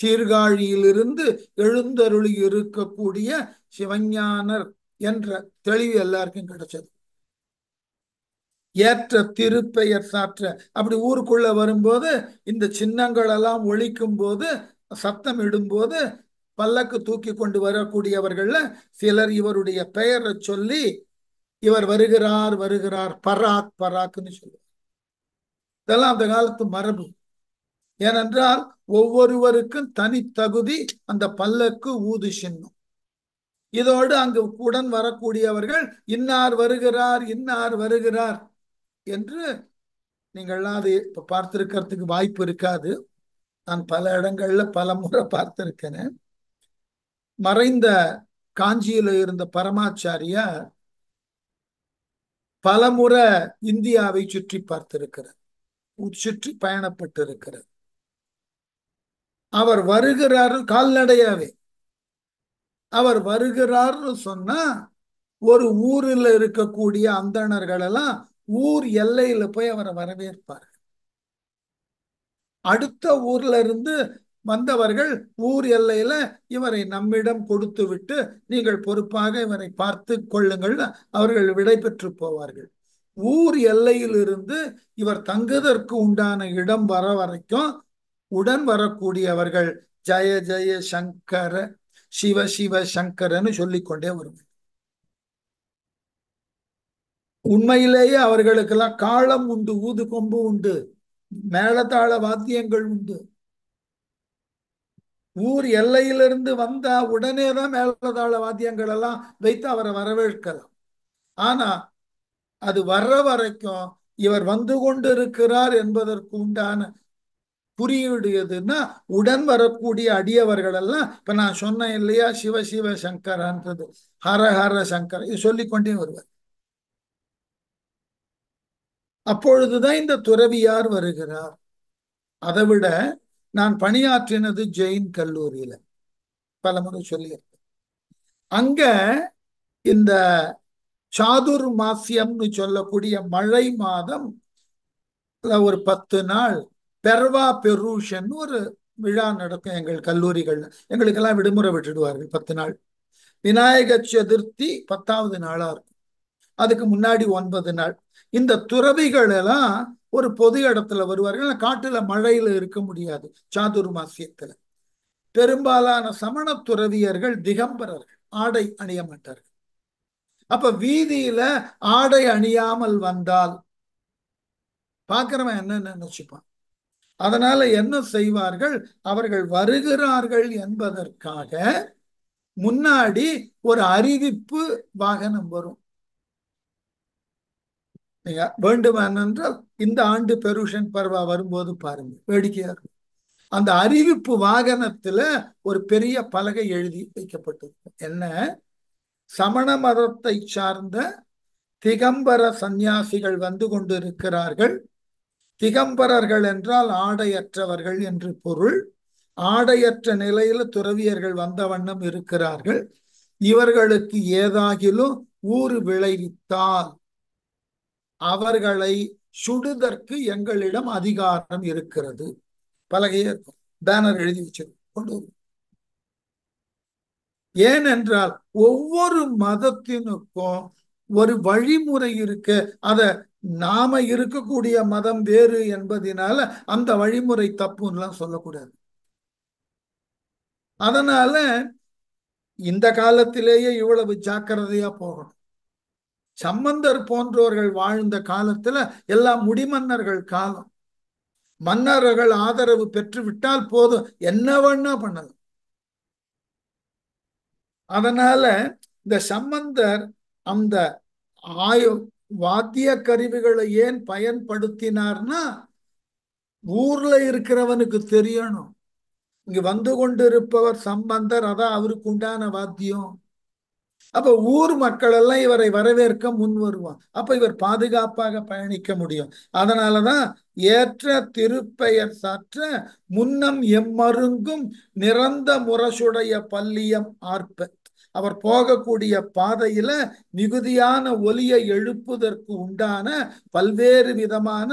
சீர்காழியிலிருந்து எழுந்தருளி இருக்கக்கூடிய சிவஞானர் என்ற தெளிவு எல்லாருக்கும் கிடைச்சது. ஏற்ற திருப்பெயர் சாற்ற. அப்படி ஊருக்குள்ள வரும்போது இந்த சின்னங்கள் எல்லாம் ஒழிக்கும் போது சத்தம் இடும்போது பல்லக்கு தூக்கி கொண்டு வரக்கூடியவர்கள்ல சிலர் இவருடைய பெயரை சொல்லி இவர் வருகிறார் வருகிறார் பராக் பராக்னு சொல்லுவார். இதெல்லாம் அந்த காலத்து மரபு. ஏனென்றால் ஒவ்வொருவருக்கும் தனித்தகுதி அந்த பல்லக்கு ஊது சின்னம். இதோடு அங்கு உடன் வரக்கூடியவர்கள் இன்னார் வருகிறார் இன்னார் வருகிறார் என்று நீங்கள்லாம் அது இப்போ பார்த்துருக்கிறதுக்கு வாய்ப்பு இருக்காது. நான் பல இடங்கள்ல பல முறை பார்த்திருக்கிறேன் மறைந்த காஞ்சியில இருந்த பரமாச்சாரியார் பலமுறை இந்தியாவை சுற்றி பார்த்திருக்கிறார். சுற்றி பயணப்பட்டிருக்கிறார். அவர் வருகிறார் கால்நடையாவே. அவர் வருகிறார்னு சொன்னா ஒரு ஊரில் இருக்கக்கூடிய அந்தணர்கள் எல்லாம் ஊர் எல்லையில போய் அவரை வரவேற்பார். அடுத்த ஊர்ல இருந்து வந்தவர்கள் ஊர் எல்லையில இவரை நம்மிடம் கொடுத்து விட்டு நீங்கள் பொறுப்பாக இவரை பார்த்து கொள்ளுங்கள் அவர்கள் விடை பெற்று போவார்கள். ஊர் எல்லையில் இருந்து இவர் தங்குதற்கு உண்டான இடம் வர வரைக்கும் உடன் வரக்கூடியவர்கள் ஜெய ஜெய சங்கர சிவ சிவ சங்கரன்னு சொல்லிக்கொண்டே வருவார். உண்மையிலேயே அவர்களுக்கெல்லாம் காலம் உண்டு ஊது கொம்பு உண்டு மேளதாள வாத்தியங்கள் உண்டு. ஊர் எல்லையிலிருந்து வந்தா உடனே தான் மேலதாள வாத்தியங்கள் எல்லாம் வைத்து அவரை வரவேற்கலாம். ஆனா அது வர்ற வரைக்கும் இவர் வந்து கொண்டிருக்கிறார் என்பதற்கு உண்டான குறியீடு எதுன்னா உடன் வரக்கூடிய அடியவர்கள் எல்லாம் இப்ப நான் சொன்னேன் இல்லையா சிவ சிவ சங்கரான்றது ஹர ஹர சங்கர் இது சொல்லிக்கொண்டே வருவார். அப்பொழுதுதான் இந்த துறவியார் வருகிறார். அதை விட நான் பணியாற்றினது ஜெயின் கல்லூரியில. பல முறை சொல்லியிருக்கேன். அங்க இந்த சாதுர் மாசியம்னு சொல்லக்கூடிய மழை மாதம் ஒரு பத்து நாள் பெர்வா பெருஷன் ஒரு விழா நடக்கும் எங்கள் கல்லூரிகள்ல. எங்களுக்கெல்லாம் விடுமுறை விட்டுடுவார்கள் பத்து நாள். விநாயக சதுர்த்தி பத்தாவது நாளா இருக்கும். அதுக்கு முன்னாடி ஒன்பது நாள். இந்த துறவிகள் எல்லாம் ஒரு பொது இடத்துல வருவார்கள். காட்டுல மழையில இருக்க முடியாது. சாதுர் மாசியத்துல. பெரும்பாலான சமண துறவியர்கள் திகம்பரர்கள். ஆடை அணிய மாட்டார்கள். அப்ப வீதியில ஆடை அணியாமல் வந்தால் பார்க்கிறவன் என்ன நினைச்சுப்பான்? அதனால என்ன செய்வார்கள்? அவர்கள் வருகிறார்கள் என்பதற்காக முன்னாடி ஒரு அறிவிப்பு வாகனம் வரும். நீங்க வேண்டுமான் இந்த ஆண்டு பெருஷன் பர்வா வரும்போது பாருங்க வேடிக்கையா இருக்கும். அந்த அறிவிப்பு வாகனத்துல ஒரு பெரிய பலகை எழுதி வைக்கப்பட்டிருக்கும் என்ன? சமண மதத்தை சார்ந்த திகம்பர சந்நியாசிகள் வந்து கொண்டிருக்கிறார்கள். திகம்பரர்கள் என்றால் ஆடையற்றவர்கள் என்று பொருள். ஆடையற்ற நிலையில துறவியர்கள் வந்த வண்ணம் இருக்கிறார்கள். இவர்களுக்கு ஏதாகிலும் ஊறு விளைவித்தால் அவர்களை சுடுதற்கு எங்களிடம் அதிகாரம் இருக்கிறது. பலகையே பேனர் எழுதி வச்சிருக்கோம். கொண்டு வரும் ஏனென்றால் ஒவ்வொரு மதத்தினுக்கும் ஒரு வழிமுறை இருக்கு. அத நாம இருக்கக்கூடிய மதம் வேறு என்பதனால அந்த வழிமுறை தப்புன்னெலாம் சொல்லக்கூடாது. அதனால இந்த காலத்திலேயே இவ்வளவு ஜாக்கிரதையா போகணும். சம்பந்தர் போன்றவர்கள் வாழ்ந்த காலத்துல எல்லாம் முடிமன்னர்கள் காலம். மன்னர்கள் ஆதரவு பெற்று விட்டால் போதும். என்ன வேணா பண்ணலாம். அதனால இந்த சம்பந்தர் அந்த ஆயு வாத்திய கருவிகளை ஏன் பயன்படுத்தினார்னா ஊர்ல இருக்கிறவனுக்கு தெரியணும். இங்க வந்து கொண்டிருப்பவர் சம்பந்தர் அதான் அவருக்கு உண்டான வாத்தியம். அப்ப ஊர் மக்கள் எல்லாம் இவரை வரவேற்க முன் வருவான். அப்ப இவர் பாதுகாப்பாக பயணிக்க முடியும். அதனாலதான் ஏற்ற திருப்பெயர் சாற்ற முன்னம் எம்மருங்கும் நிறந்த முரசுடைய பல்லியம் ஆர்ப்ப. அவர் போகக்கூடிய பாதையில மிகுதியான ஒலியை எழுப்புவதற்கு உண்டான பல்வேறு விதமான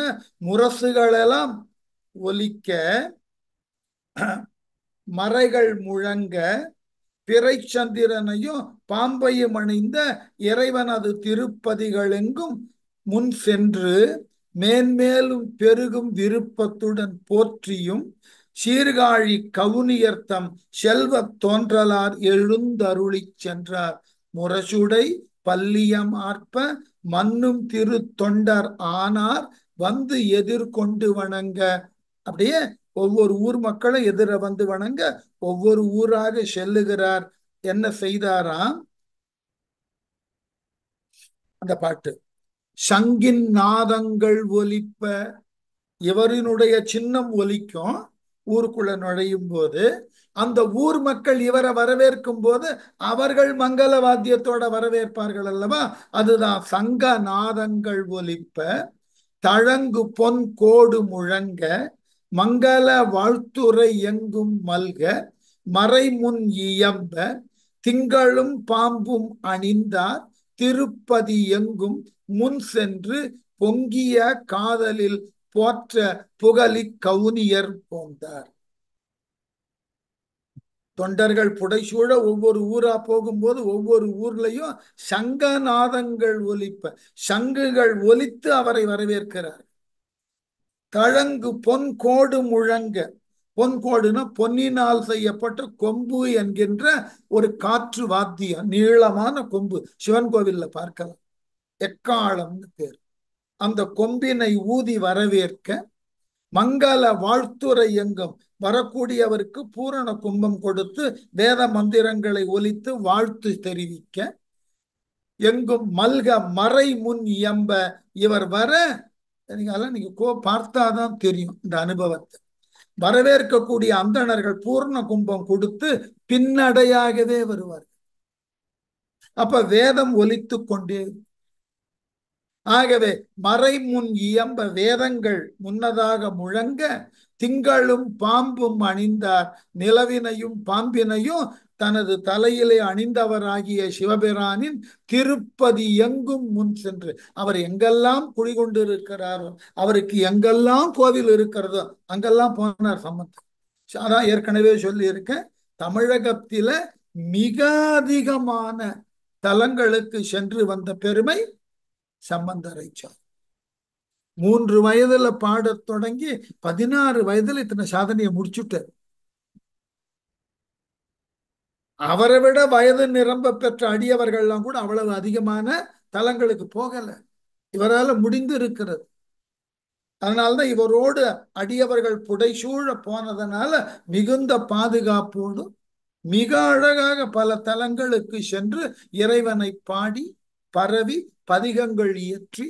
முரசுகளெல்லாம் ஒலிக்க மறைகள் முழங்க பிறை சந்திரனையும் பாம்பையும் அணிந்த இறைவனது திருப்பதிகளெங்கும் முன் சென்று மேன்மேலும் பெருகும் விருப்பத்துடன் போற்றியும் சீர்காழி கவுனியர்த்தம் செல்வ தோன்றலார் எழுந்தருளி சென்றார். முரசுடை பல்லியம் ஆர்ப்ப மண்ணும் திரு தொண்டர் ஆனார். வந்து எதிர்கொண்டு வணங்க. அப்படியே ஒவ்வொரு ஊர் மக்களும் எதிர வந்து வணங்க ஒவ்வொரு ஊராக செல்லுகிறார். என்ன செய்தாராம்? அந்த பாட்டு. சங்கின் நாதங்கள் ஒலிப்ப இவரினுடைய சின்னம் ஒலிக்கும். ஊருக்குள்ள நுழையும் போது அந்த ஊர் மக்கள் இவரை வரவேற்கும் போது அவர்கள் மங்கள வாத்தியத்தோட வரவேற்பார்கள் அல்லவா? அதுதான் சங்க நாதங்கள் ஒலிப்ப தழங்கு பொன் கோடு முழங்க மங்கள வாழ்த்துரை எங்கும் மல்க மறைமுன் இயம்ப திங்களும் பாம்பும் அணிந்தார் திருப்பதி எங்கும் முன் சென்று பொங்கிய காதலில் போற்ற புகழி கவுனியர் போந்தார். தொண்டர்கள் புடைசூழ ஒவ்வொரு ஊரா போகும்போது ஒவ்வொரு ஊர்லயும் சங்கநாதங்கள் ஒலிப்ப சங்குகள் ஒலித்து அவரை வரவேற்கிறார் தழங்கு பொன் கோடு முழங்க. பொன் கோடுனா பொன்னினால் செய்யப்பட்ட கொம்பு என்கின்ற ஒரு காற்று வாத்தியம் நீளமான கொம்பு. சிவன் கோவில்ல பார்க்கலாம். எக்காலம்னு பேர். அந்த கொம்பினை ஊதி வரவேற்க மங்கள வாழ்த்துறை எங்கும். வரக்கூடியவருக்கு பூரண கும்பம் கொடுத்து வேத மந்திரங்களை ஒலித்து வாழ்த்து தெரிவிக்க. எங்கும் மல்க மறை முன் எம்ப இவர் வர அதெல்லாம் நீங்க கோ பார்த்தாதான் தெரியும் இந்த அனுபவத்தை. வரவேற்கக்கூடிய அந்தணர்கள் பூர்ண கும்பம் கொடுத்து பின்னடையாகவே வருவார் அப்ப வேதம் ஒலித்து கொண்டே ஆகவே மறை முன் இயம்ப வேதங்கள் முன்னதாக முழங்க திங்களும் பாம்பும் அணிந்தார். நிலவினையும் பாம்பினையும் தனது தலையிலே அணிந்தவராகிய சிவபெரானின் திருப்பதி எங்கும் முன் சென்று அவர் எங்கெல்லாம் குடிகொண்டிருக்கிறாரோ அவருக்கு எங்கெல்லாம் கோவில் இருக்கிறதோ அங்கெல்லாம் போனார் சம்பந்தம் அதான் ஏற்கனவே சொல்லி இருக்கேன் தமிழகத்தில மிக அதிகமான தலங்களுக்கு சென்று வந்த பெருமை சம்பந்தரை சார் மூன்று வயதுல பாடத் தொடங்கி பதினாறு வயதுல இத்தனை சாதனையை முடிச்சுட்டார். அவரை விட வயது நிரம்ப பெற்ற அடியவர்கள்லாம் கூட அவ்வளவு அதிகமான தலங்களுக்கு போகல. இவரால் முடிந்து இருக்கிறது. அதனால்தான் இவரோடு அடியவர்கள் புடைசூழ போனதுனால மிகுந்த பாதுகாப்போடும் மிக அழகாக பல தலங்களுக்கு சென்று இறைவனை பாடி பரவி பதிகங்கள் இயற்றி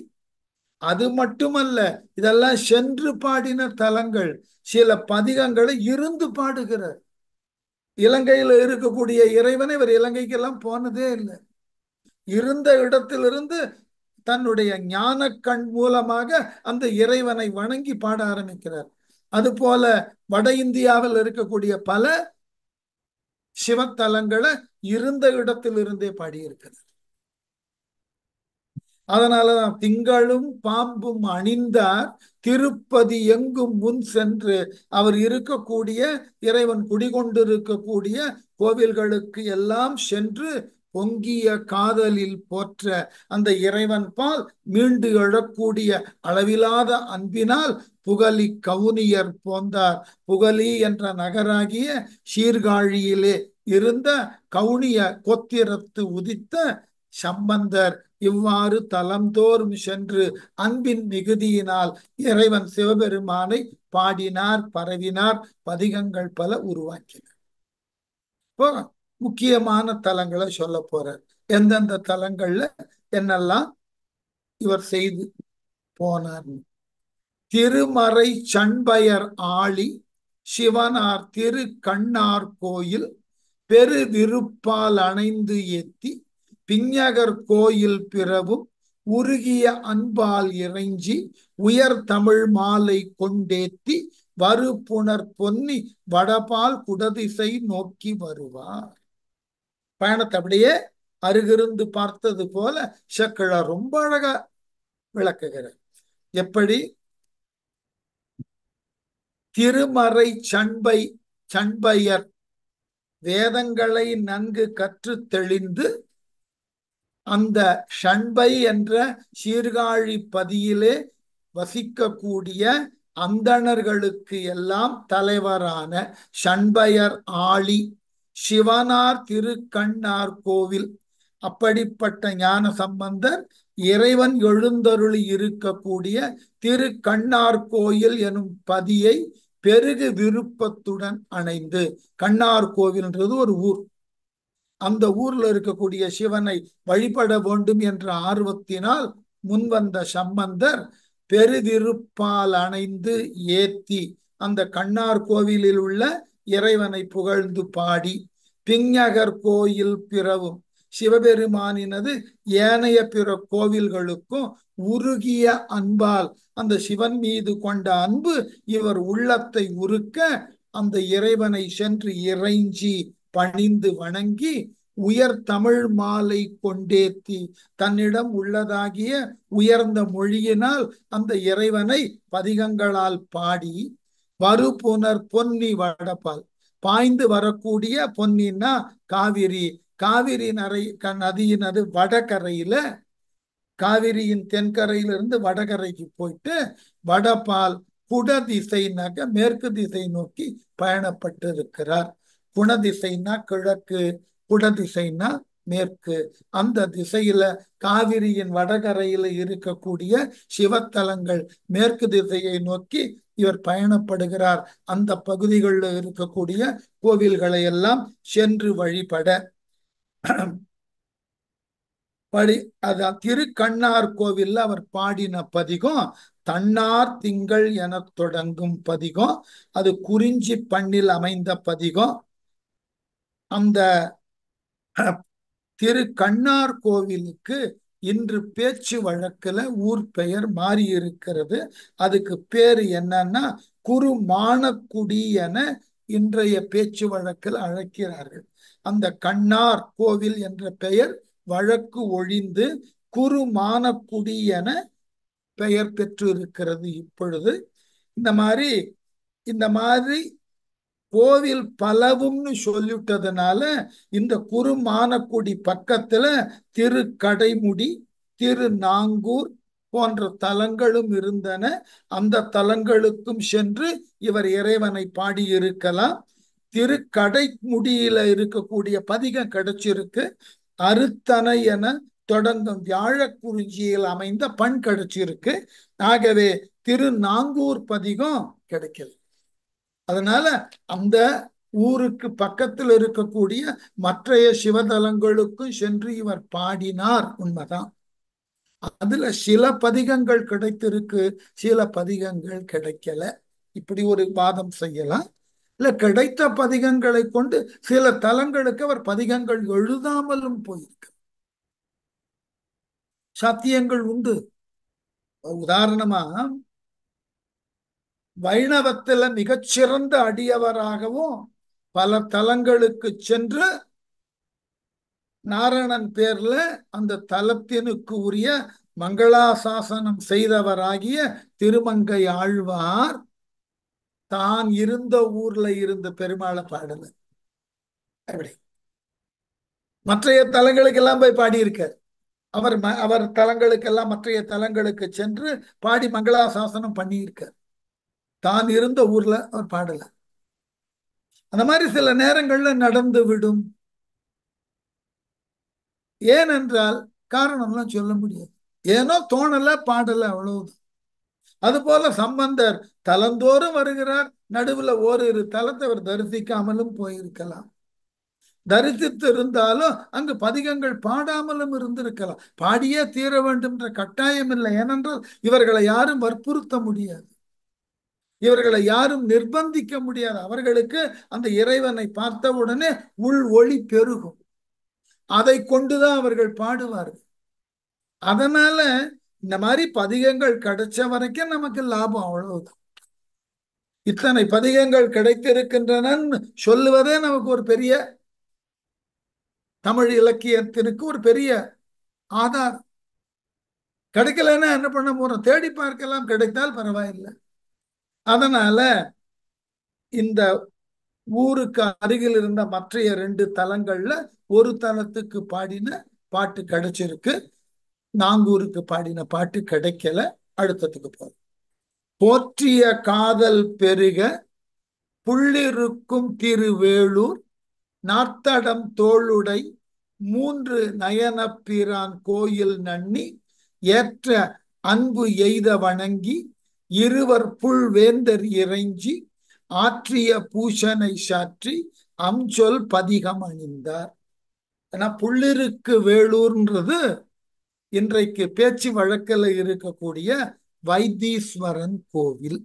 அது மட்டுமல்ல இதெல்லாம் சென்று பாடின தலங்கள் சில பதிகங்களை இருந்து பாடுகிறார். இலங்கையில இருக்கக்கூடிய இறைவனை இவர் இலங்கைக்கெல்லாம் போனதே இல்லை. இருந்த இடத்திலிருந்து தன்னுடைய ஞான கண் மூலமாக அந்த இறைவனை வணங்கி பாட ஆரம்பிக்கிறார். அது போல வட இந்தியாவில் இருக்கக்கூடிய பல சிவத்தலங்களை இருந்த இடத்திலிருந்தே பாடியிருக்கிறார். அதனாலதான் திங்களும் பாம்பும் அணிந்தார் திருப்பதி எங்கும் முன் சென்று அவர் இருக்கக்கூடிய இறைவன் குடிகொண்டிருக்கக்கூடிய கோவில்களுக்கு எல்லாம் சென்று பொங்கிய காதலில் போற்ற அந்த இறைவன் பால் மீண்டு எழக்கூடிய அளவிலாத அன்பினால் புகலி கவுனியர் போந்தார். புகலி என்ற நகராகிய சீர்காழியிலே இருந்த கவுனிய கோத்திரத்து உதித்த சம்பந்தர் இவ்வாறு தலம்தோறும் சென்று அன்பின் மிகுதியினால் இறைவன் சிவபெருமானை பாடினார் பரவினார் பதிகங்கள் பல உருவாக்கினார். இப்போ முக்கியமான தலங்களை சொல்ல போறார். எந்தெந்த தலங்கள்ல என்னெல்லாம் இவர் செய்து போனார்? திருமறை சண்பயர் ஆளி சிவனார் திரு கண்ணார் கோயில் பெருவிருப்பால் அணைந்து ஏத்தி விஞ்ஞகர் கோயில் பிறவும் உருகிய அன்பால் இறைஞ்சி உயர் தமிழ் மாலை கொண்டேத்தி வரு பொன்னி வடபால் குடதிசை நோக்கி வருவார். பயணத்தை அப்படியே அருகிருந்து பார்த்தது போல சக்கிழா ரொம்ப அழகா விளக்குகிறார். எப்படி? திருமறை சண்பை சண்பையர் வேதங்களை நன்கு கற்று தெளிந்து அந்த ஷண்பை என்ற சீர்காழி பதியிலே வசிக்கக்கூடிய அந்தணர்களுக்கு எல்லாம் தலைவரான ஷண்பயர் ஆளி சிவனார் திருக்கண்ணார் கோவில். அப்படிப்பட்ட ஞான சம்பந்தர் இறைவன் எழுந்தருளி இருக்கக்கூடிய திருக்கண்ணார் கோயில் எனும் பதியை பெருகு விருப்பத்துடன் அணைந்து கண்ணார் கோவில்ன்றது ஒரு ஊர். அந்த ஊர்ல இருக்கக்கூடிய சிவனை வழிபட வேண்டும் என்ற ஆர்வத்தினால் முன்வந்த சம்பந்தர் பெருதிருப்பால் அணைந்து ஏத்தி அந்த கண்ணார் கோவிலில் உள்ள இறைவனை புகழ்ந்து பாடி பிஞகர் கோயில் பிறவும் சிவபெருமானினது ஏனைய பிற கோவில்களுக்கும் உருகிய அன்பால் அந்த சிவன் மீது கொண்ட அன்பு இவர் உள்ளத்தை உருக்க அந்த இறைவனை சென்று இறைஞ்சி பணிந்து வணங்கி உயர் தமிழ் மாலை கொண்டேத்தி. தன்னிடம் உள்ளதாகிய உயர்ந்த மொழியினால் அந்த இறைவனை பதிகங்களால் பாடி வருபுனர் பொன்னி வடப்பால். பாய்ந்து வரக்கூடிய பொன்னின்னா காவிரி. காவிரி நரை நதியினது வடகரையில காவிரியின் தென்கரையிலிருந்து வடகரைக்கு போயிட்டு வடபால் குடதிசைனாக்க மேற்கு திசை நோக்கி பயணப்பட்டு இருக்கிறார் குணதிசைனா கிழக்கு குடதிசைனா மேற்கு. அந்த திசையில காவிரியின் வடகரையில இருக்கக்கூடிய சிவத்தலங்கள் மேற்கு திசையை நோக்கி இவர் பயணப்படுகிறார். அந்த பகுதிகளில் இருக்கக்கூடிய கோவில்களை எல்லாம் சென்று வழிபட. படி அதான் திருக்கண்ணார் கோவில்ல அவர் பாடின பதிகம் தன்னார் திங்கள் என தொடங்கும் பதிகம். அது குறிஞ்சி பண்ணில் அமைந்த பதிகம். அந்த திரு கண்ணார் கோவிலுக்கு இன்று பேச்சு வழக்குல ஊர் பெயர் மாறி இருக்கிறது அதுக்கு பேரு என்னன்னா குருமானக்குடி என இன்றைய பேச்சு வழக்கில் அழைக்கிறார்கள். அந்த கண்ணார் கோவில் என்ற பெயர் வழக்கு ஒழிந்து குருமானக்குடி என பெயர் பெற்று இருக்கிறது இப்பொழுது. இந்த மாதிரி இந்த மாதிரி கோவில் பலவும்னு சொல்லிவிட்டதுனால இந்த குருமானக்குடி பக்கத்துல திரு கடைமுடி திரு நாங்கூர் போன்ற தலங்களும் இருந்தன. அந்த தலங்களுக்கும் சென்று இவர் இறைவனை பாடியிருக்கலாம். திரு கடைமுடியில இருக்கக்கூடிய பதிகம் கிடைச்சிருக்கு. அறுத்தனை என தொடங்கும் வியாழக்குறிஞ்சியில் அமைந்த பண் கிடைச்சிருக்கு. ஆகவே திரு நாங்கூர் பதிகம் கிடைக்கல. அதனால அந்த ஊருக்கு பக்கத்தில் இருக்கக்கூடிய மற்றைய சிவதலங்களுக்கும் சென்று இவர் பாடினார். உண்மைதான். அதுல சில பதிகங்கள் கிடைத்திருக்கு. சில பதிகங்கள் கிடைக்கல. இப்படி ஒரு வாதம் செய்யலாம். இல்ல கிடைத்த பதிகங்களை கொண்டு சில தலங்களுக்கு அவர் பதிகங்கள் எழுதாமலும் போயிருக்கு. சத்தியங்கள் உண்டு. உதாரணமா வைணவத்துல மிகச்சிறந்த அடியவராகவும் பல தலங்களுக்கு சென்று நாராயணன் பேர்ல அந்த தலத்தினுக்கு உரிய மங்களாசாசனம் செய்தவராகிய திருமங்கை ஆழ்வார் தான் இருந்த ஊர்ல இருந்த பெருமாளை பாடுது அப்படி. மற்றைய தலங்களுக்கெல்லாம் போய் பாடியிருக்கார். அவர் அவர் தலங்களுக்கெல்லாம் மற்றைய தலங்களுக்கு சென்று பாடி மங்களாசாசனம் பண்ணியிருக்கார். தான் இருந்த ஊர்ல அவர் பாடல. அந்த மாதிரி சில நேரங்கள்ல நடந்து விடும். ஏனென்றால் காரணம்லாம் சொல்ல முடியாது. ஏனோ தோணல பாடல அவ்வளவுதான். அது போல சம்பந்தர் தலந்தோறும் வருகிறார். நடுவுல ஓரிரு தலத்தை அவர் தரிசிக்காமலும் போயிருக்கலாம். தரிசித்து இருந்தாலும் அங்கு பதிகங்கள் பாடாமலும் இருந்திருக்கலாம். பாடியே தீர வேண்டும் என்ற கட்டாயம் இல்லை. ஏனென்றால் இவர்களை யாரும் வற்புறுத்த முடியாது. இவர்களை யாரும் நிர்பந்திக்க முடியாது. அவர்களுக்கு அந்த இறைவனை பார்த்த உடனே உள் ஒளி பெருகும். அதை கொண்டுதான் அவர்கள் பாடுவார்கள். அதனால இந்த மாதிரி பதிகங்கள் கிடைச்ச வரைக்கும் நமக்கு லாபம் அவ்வளவுதான். இத்தனை பதிகங்கள் கிடைத்திருக்கின்றனன்னு சொல்லுவதே நமக்கு ஒரு பெரிய தமிழ் இலக்கியத்திற்கு ஒரு பெரிய ஆதாரம். கிடைக்கலன்னா என்ன பண்ண போறோம்? தேடி பார்க்கலாம். கிடைத்தால் பரவாயில்லை. அதனால இந்த ஊருக்கு அருகில் இருந்த மற்றைய ரெண்டு தலங்கள்ல ஒரு தலத்துக்கு பாடின பாட்டு கிடைச்சிருக்கு. நாங்கூருக்கு பாடின பாட்டு கிடைக்கல. அடுத்ததுக்கு போறோம். போற்றிய காதல் பெருக புள்ளிருக்கும் திருவேளூர் நார்த்தடம் தோளுடை மூன்று நயனப்பிரான் கோயில் நன்னி ஏற்ற அன்பு எய்த வணங்கி இருவர் புல் வேந்தர் இறைஞ்சி ஆற்றிய பூஷனை சாற்றி அம்சொல் பதிகம் அணிந்தார். ஏன்னா புள்ளிருக்கு வேலூர்ன்றது இன்றைக்கு பேச்சு வழக்கில் இருக்கக்கூடிய வைத்தீஸ்வரன் கோவில்.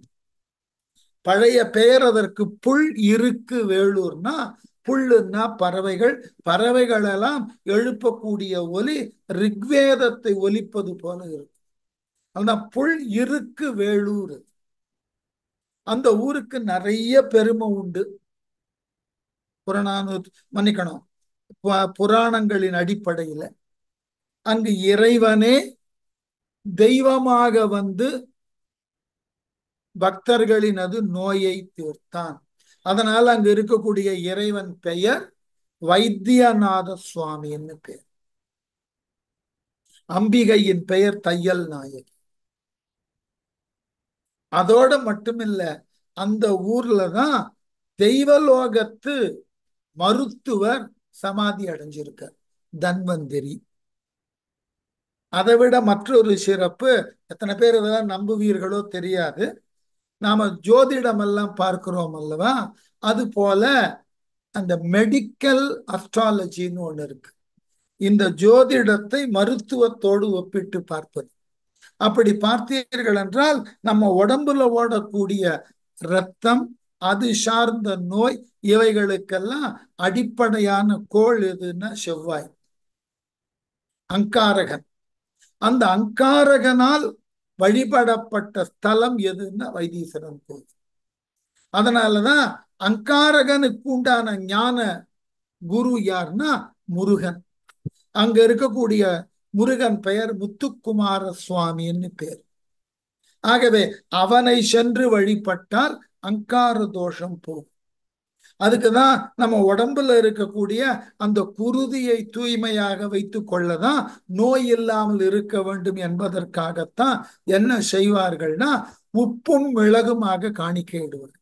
பழைய பெயர் அதற்கு புல் இருக்கு வேலூர்னா புல்லுன்னா பறவைகள். பறவைகளெல்லாம் எழுப்பக்கூடிய ஒலி ரிக்வேதத்தை ஒலிப்பது போல இருக்கும் அந்த புல் இருக்கு வேலூர். அந்த ஊருக்கு நிறைய பெருமை உண்டு. புறநானூர் மன்னிக்கணும். புராணங்களின் அடிப்படையில. அங்கு இறைவனே தெய்வமாக வந்து பக்தர்களின் அது நோயை தீர்த்தான். அதனால் அங்கு இருக்கக்கூடிய இறைவன் பெயர் வைத்தியநாத சுவாமின்னு பெயர் அம்பிகையின் பெயர் தையல் நாயகி. அதோட மட்டுமில்ல அந்த ஊர்ல தான் தெய்வலோகத்து மருத்துவர் சமாதி அடைஞ்சிருக்கார் தன்வந்திரி. அதை விட மற்றொரு சிறப்பு எத்தனை பேர் இதெல்லாம் நம்புவீர்களோ தெரியாது. நாம ஜோதிடம் எல்லாம் பார்க்கிறோம் அல்லவா? அது போல அந்த மெடிக்கல் அஸ்ட்ராலஜின்னு ஒன்று இருக்கு. இந்த ஜோதிடத்தை மருத்துவத்தோடு ஒப்பிட்டு பார்ப்பது. அப்படி பார்த்தீர்கள் என்றால் நம்ம உடம்புல ஓடக்கூடிய ரத்தம் அது சார்ந்த நோய் இவைகளுக்கெல்லாம் அடிப்படையான கோள் எதுன்னா செவ்வாய். அங்காரகன். அந்த அங்காரகனால் வழிபடப்பட்ட ஸ்தலம் எதுன்னா வைத்தீஸ்வரன் கோவில் அதனாலதான் அங்காரகனுக்கு உண்டான ஞான குரு யாருன்னா முருகன். அங்க இருக்கக்கூடிய முருகன் பெயர் முத்துக்குமார சுவாமின்னு பேர். ஆகவே அவனை சென்று வழிபட்டால் அங்கார தோஷம் போகும். அதுக்குதான் நம்ம உடம்புல இருக்கக்கூடிய அந்த குருதியை தூய்மையாக வைத்து கொள்ளதான் நோய் இல்லாமல் இருக்க வேண்டும் என்பதற்காகத்தான் என்ன செய்வார்கள்னா உப்பும் மிளகுமாக காணிக்கையிடுவார்.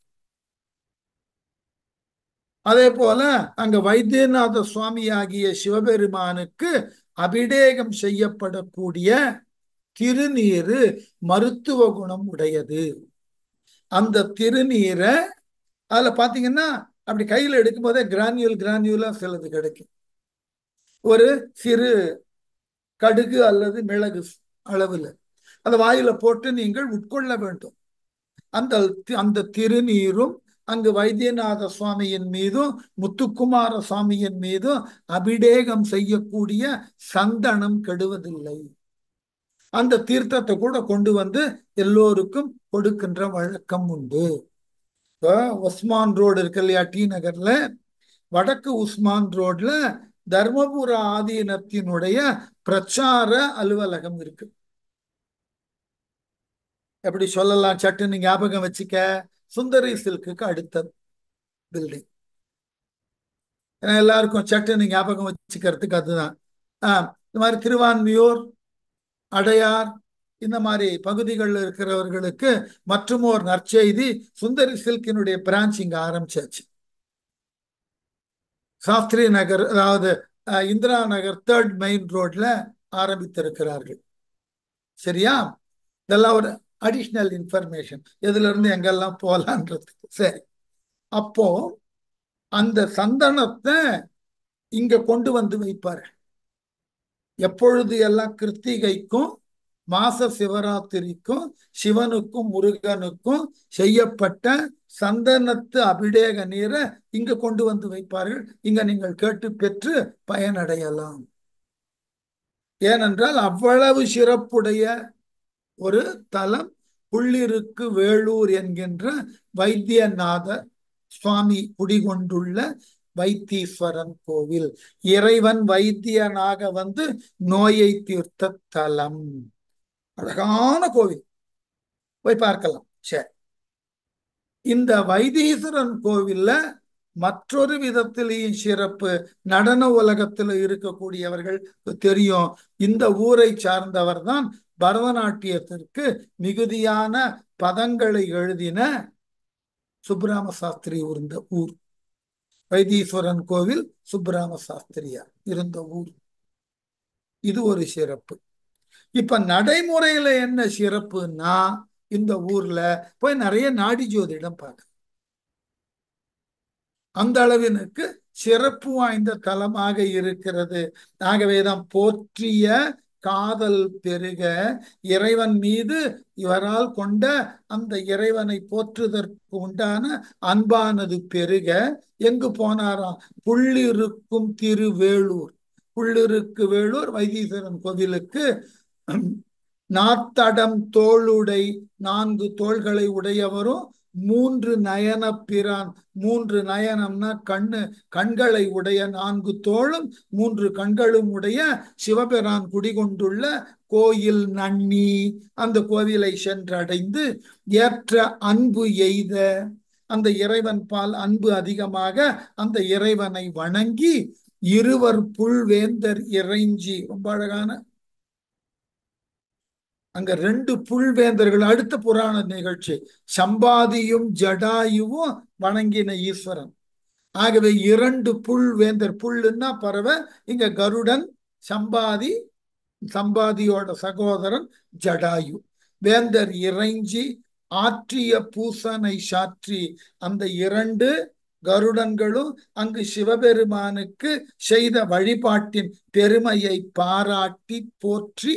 அதே போல அங்க வைத்தியநாத சுவாமி ஆகிய சிவபெருமானுக்கு அபிடேகம் செய்யப்படக்கூடிய திருநீரு மருத்துவ குணம் உடையது. அந்த திருநீரை அதுல பாத்தீங்கன்னா அப்படி கையில எடுக்கும் போதே கிரானியூல் கிரானியூலா சிலது கிடைக்கும். ஒரு சிறு கடுகு அல்லது மிளகு அளவுல. அந்த வாயில போட்டு நீங்கள் உட்கொள்ள வேண்டும். அந்த அந்த திருநீரும் அங்கு வைத்தியநாத சுவாமியின் மீதும் முத்துக்குமார சுவாமியின் மீதும் அபிடேகம் செய்யக்கூடிய சந்தனம் கெடுவதில்லை. அந்த தீர்த்தத்தை கூட கொண்டு வந்து எல்லோருக்கும் கொடுக்கின்ற வழக்கம் உண்டு. உஸ்மான் ரோடு இருக்கு இல்லையா டி நகர்ல? வடக்கு உஸ்மான் ரோட்ல தர்மபுர ஆதீனத்தினுடைய பிரச்சார அலுவலகம் இருக்கு. எப்படி சொல்லலாம் சட்டுன்னு ஞாபகம் வச்சுக்க. சுந்தரி சில்க்குக்கு அடுத்த பில்டிங் எல்லாருக்கும் சட்டுன்னு ஞாபகம் வச்சுக்கிறதுக்கு அதுதான். ஆஹ் இந்த மாதிரி திருவான்மியூர் அடையார் இந்த மாதிரி பகுதிகளில் இருக்கிறவர்களுக்கு மற்றும் ஒரு நற்செய்தி சுந்தரி சில்கினுடைய பிரான்ச் இங்க ஆரம்பிச்சாச்சு. சாஸ்திரி நகர் அதாவது இந்திரா நகர் தேர்ட் மெயின் ரோட்ல ஆரம்பித்திருக்கிறார்கள். சரியா? இதெல்லாம் ஒரு அடிஷ்னல் இன்ஃபர்மேஷன் இதுல இருந்து எங்கெல்லாம் போகலான்றதுக்கு சரி. அப்போ அந்த சந்தனத்தை இங்க கொண்டு வந்து வைப்பாரு. எப்பொழுது எல்லாம் கிருத்திகைக்கும் மாச சிவராத்திரிக்கும் சிவனுக்கும் முருகனுக்கும் செய்யப்பட்ட சந்தனத்து அபிடேக நீரை இங்க கொண்டு வந்து வைப்பார்கள். இங்க நீங்கள் கேட்டு பெற்று பயனடையலாம். ஏனென்றால் அவ்வளவு சிறப்புடைய ஒரு தலம் புள்ளிருக்கு வேளூர் என்கின்ற வைத்தியநாத சுவாமி குடிகொண்டுள்ள வைத்தீஸ்வரன் கோவில். இறைவன் வைத்தியனாக வந்து நோயை தீர்த்த தலம். அழகான கோவில். போய் பார்க்கலாம். சரி இந்த வைத்தீஸ்வரன் கோவில்ல மற்றொரு விதத்திலேயும் சிறப்பு. நடன உலகத்தில் இருக்கக்கூடியவர்கள் தெரியும். இந்த ஊரை சார்ந்தவர் தான் பரதநாட்டியத்திற்கு மிகுதியான பதங்களை எழுதின சுப்பிராம சாஸ்திரி இருந்த ஊர். வைத்தீஸ்வரன் கோவில் சுப்பிராம சாஸ்திரியார் இருந்த ஊர். இது ஒரு சிறப்பு. இப்ப நடைமுறையில என்ன சிறப்புன்னா இந்த ஊர்ல போய் நிறைய நாடி ஜோதிடம் பார்க்க அந்த அளவினுக்கு சிறப்பு வாய்ந்த தலமாக இருக்கிறது. ஆகவேதான் போற்றிய காதல் பெருக இறைவன் மீது இவரால் கொண்ட அந்த இறைவனை போற்றுதற்கு உண்டான அன்பானது பெருக. எங்கு போனாராம்? புள்ளிருக்கும் திருவேளூர். புள்ளிருக்கு வேலூர் வைத்தீஸ்வரன் கோவிலுக்கு நாத்தடம் தோளுடை நான்கு தோள்களை உடையவரும் மூன்று நயன பிரான். மூன்று நயனம்னா கண்ணு கண்களை உடைய நான்கு தோளும் மூன்று கண்களும் உடைய சிவபெரான் குடிகொண்டுள்ள கோயில் நன்னி. அந்த கோவிலை சென்றடைந்து ஏற்ற அன்பு எய்த அந்த இறைவன் பால் அன்பு அதிகமாக அந்த இறைவனை வணங்கி இருவர் புல்வேந்தர் இறைஞ்சி. ரொம்ப அழகான அங்க ரெண்டு புல்வேந்தர்கள் அடுத்த புராண நிகழ்ச்சி. சம்பாதியும் ஜடாயுவும் வணங்கின ஈஸ்வரன். ஆகவே இரண்டு புல்வேந்தர் புல்லுன்னா பறவை இங்க கருடன் சம்பாதி சம்பாதியோட சகோதரன் ஜடாயு. வேந்தர் இறைஞ்சி ஆற்றிய பூசனை சாற்றி அந்த இரண்டு கருடன்களும் அங்கு சிவபெருமானுக்கு செய்த வழிபாட்டின் பெருமையை பாராட்டி போற்றி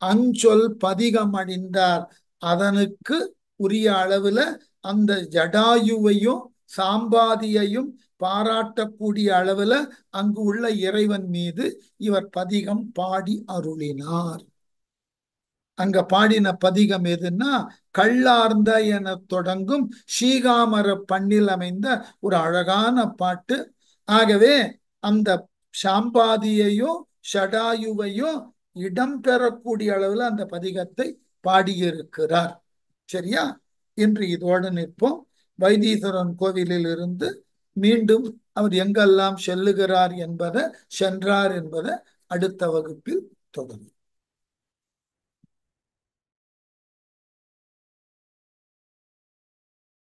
அஞ்சொல் பதிகம் அணிந்தார் அதனுக்கு உரிய அளவுல அந்த ஜடாயுவையும் சாம்பாதியையும் பாராட்டக்கூடிய அளவுல அங்கு உள்ள இறைவன் மீது இவர் பதிகம் பாடி அருளினார். அங்க பாடின பதிகம் எதுன்னா கள்ளார்ந்த என தொடங்கும் ஸ்ரீகாமர பண்ணில் அமைந்த ஒரு அழகான பாட்டு. ஆகவே அந்த சாம்பாதியையும் ஷடாயுவையும் இடம் பெறக்கூடிய அந்த பதிகத்தை பாடியிருக்கிறார். சரியா? இன்று இதோடு நிற்போம். வைத்தீஸ்வரன் கோவிலில் இருந்து மீண்டும் அவர் எங்கெல்லாம் செல்லுகிறார் என்பதை சென்றார் என்பதை அடுத்த வகுப்பில் தொடரும்